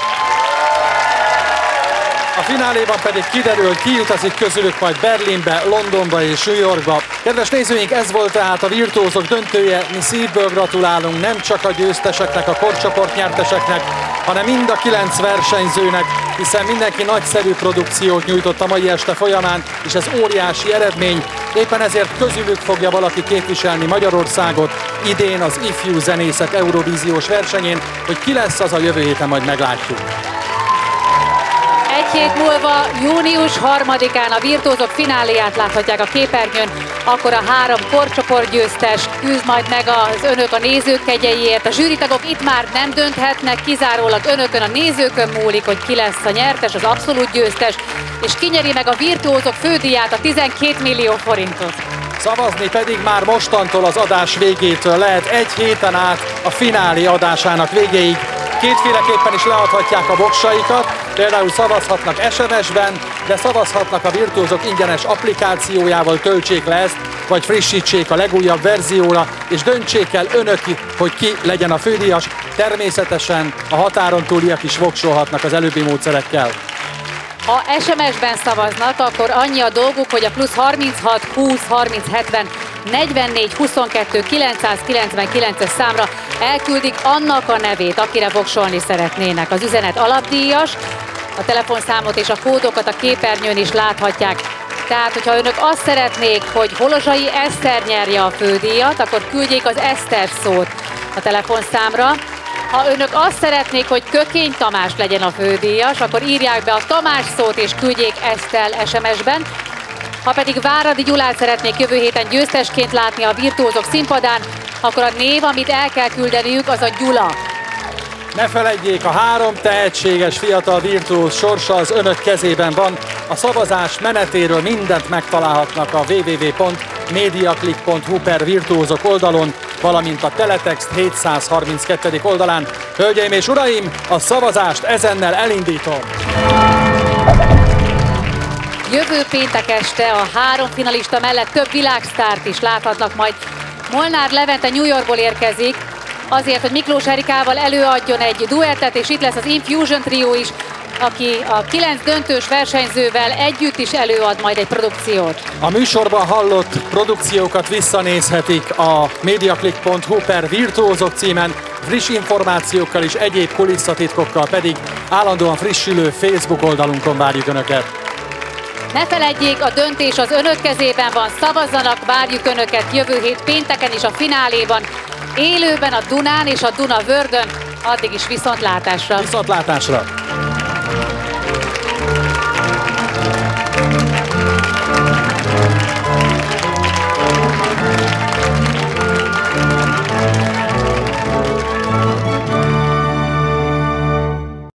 A fináléban pedig kiderül, ki utazik közülük majd Berlinbe, Londonba és New Yorkba. Kedves nézőink, ez volt tehát a virtuózok döntője. Mi szívből gratulálunk nem csak a győzteseknek, a korcsoport nyerteseknek, hanem mind a kilenc versenyzőnek, hiszen mindenki nagyszerű produkciót nyújtott a mai este folyamán, és ez óriási eredmény. Éppen ezért közülük fogja valaki képviselni Magyarországot idén az ifjú zenészek Eurovíziós versenyén, hogy ki lesz az a jövő héten, majd meglátjuk. Hét múlva, június 3-án a virtuózok fináléját láthatják a képernyőn, akkor a három korcsoport győztes küzd majd meg az önök a nézők kegyeiért. A zsűritagok itt már nem dönthetnek, kizárólag önökön, a nézőkön múlik, hogy ki lesz a nyertes, az abszolút győztes, és kinyeri meg a virtuózok fődíját, a 12 millió forintot. Szavazni pedig már mostantól az adás végétől lehet egy héten át a finálé adásának végéig. Kétféleképpen is leadhatják a voksaikat, például szavazhatnak SMS-ben, de szavazhatnak a virtuózok ingyenes applikációjával, töltsék le ezt, vagy frissítsék a legújabb verzióra, és döntsék el önök, hogy ki legyen a fődíjas. Természetesen a határon túliak is voksolhatnak az előbbi módszerekkel. Ha SMS-ben szavaznak, akkor annyi a dolguk, hogy a plusz 36 20 30 70 44 22 999-es számra elküldik annak a nevét, akire voksolni szeretnének. Az üzenet alapdíjas, a telefonszámot és a kódokat a képernyőn is láthatják. Tehát, hogyha önök azt szeretnék, hogy Holozsai Eszter nyerje a fődíjat, akkor küldjék az Eszter szót a telefonszámra. Ha önök azt szeretnék, hogy Kökény Tamás legyen a fődíjas, akkor írják be a Tamás szót és küldjék ezt el SMS-ben. Ha pedig Váradi Gyulát szeretnék jövő héten győztesként látni a virtuózok színpadán, akkor a név, amit el kell küldeniük, az a Gyula. Ne feledjék, a három tehetséges fiatal virtuóz sorsa az önök kezében van. A szavazás menetéről mindent megtalálhatnak a www.mediaclick.hu per virtuózok oldalon, valamint a Teletext 732. oldalán. Hölgyeim és uraim, a szavazást ezennel elindítom! Jövő péntek este a három finalista mellett több világsztárt is láthatnak majd Molnár Levente New Yorkból érkezik, azért, hogy Miklós Erikával előadjon egy duettet, és itt lesz az Infusion Trio is, aki a kilenc döntős versenyzővel együtt is előad majd egy produkciót. A műsorban hallott produkciókat visszanézhetik a mediaclick.hu per Virtuózok címen, friss információkkal és egyéb kulisszatitkokkal pedig állandóan frissülő Facebook oldalunkon várjuk Önöket. Ne feledjék, a döntés az önök kezében van, szavazzanak, várjuk önöket jövő hét pénteken is a fináléban, élőben a Dunán és a Duna Vörgön, addig is viszontlátásra. Viszontlátásra!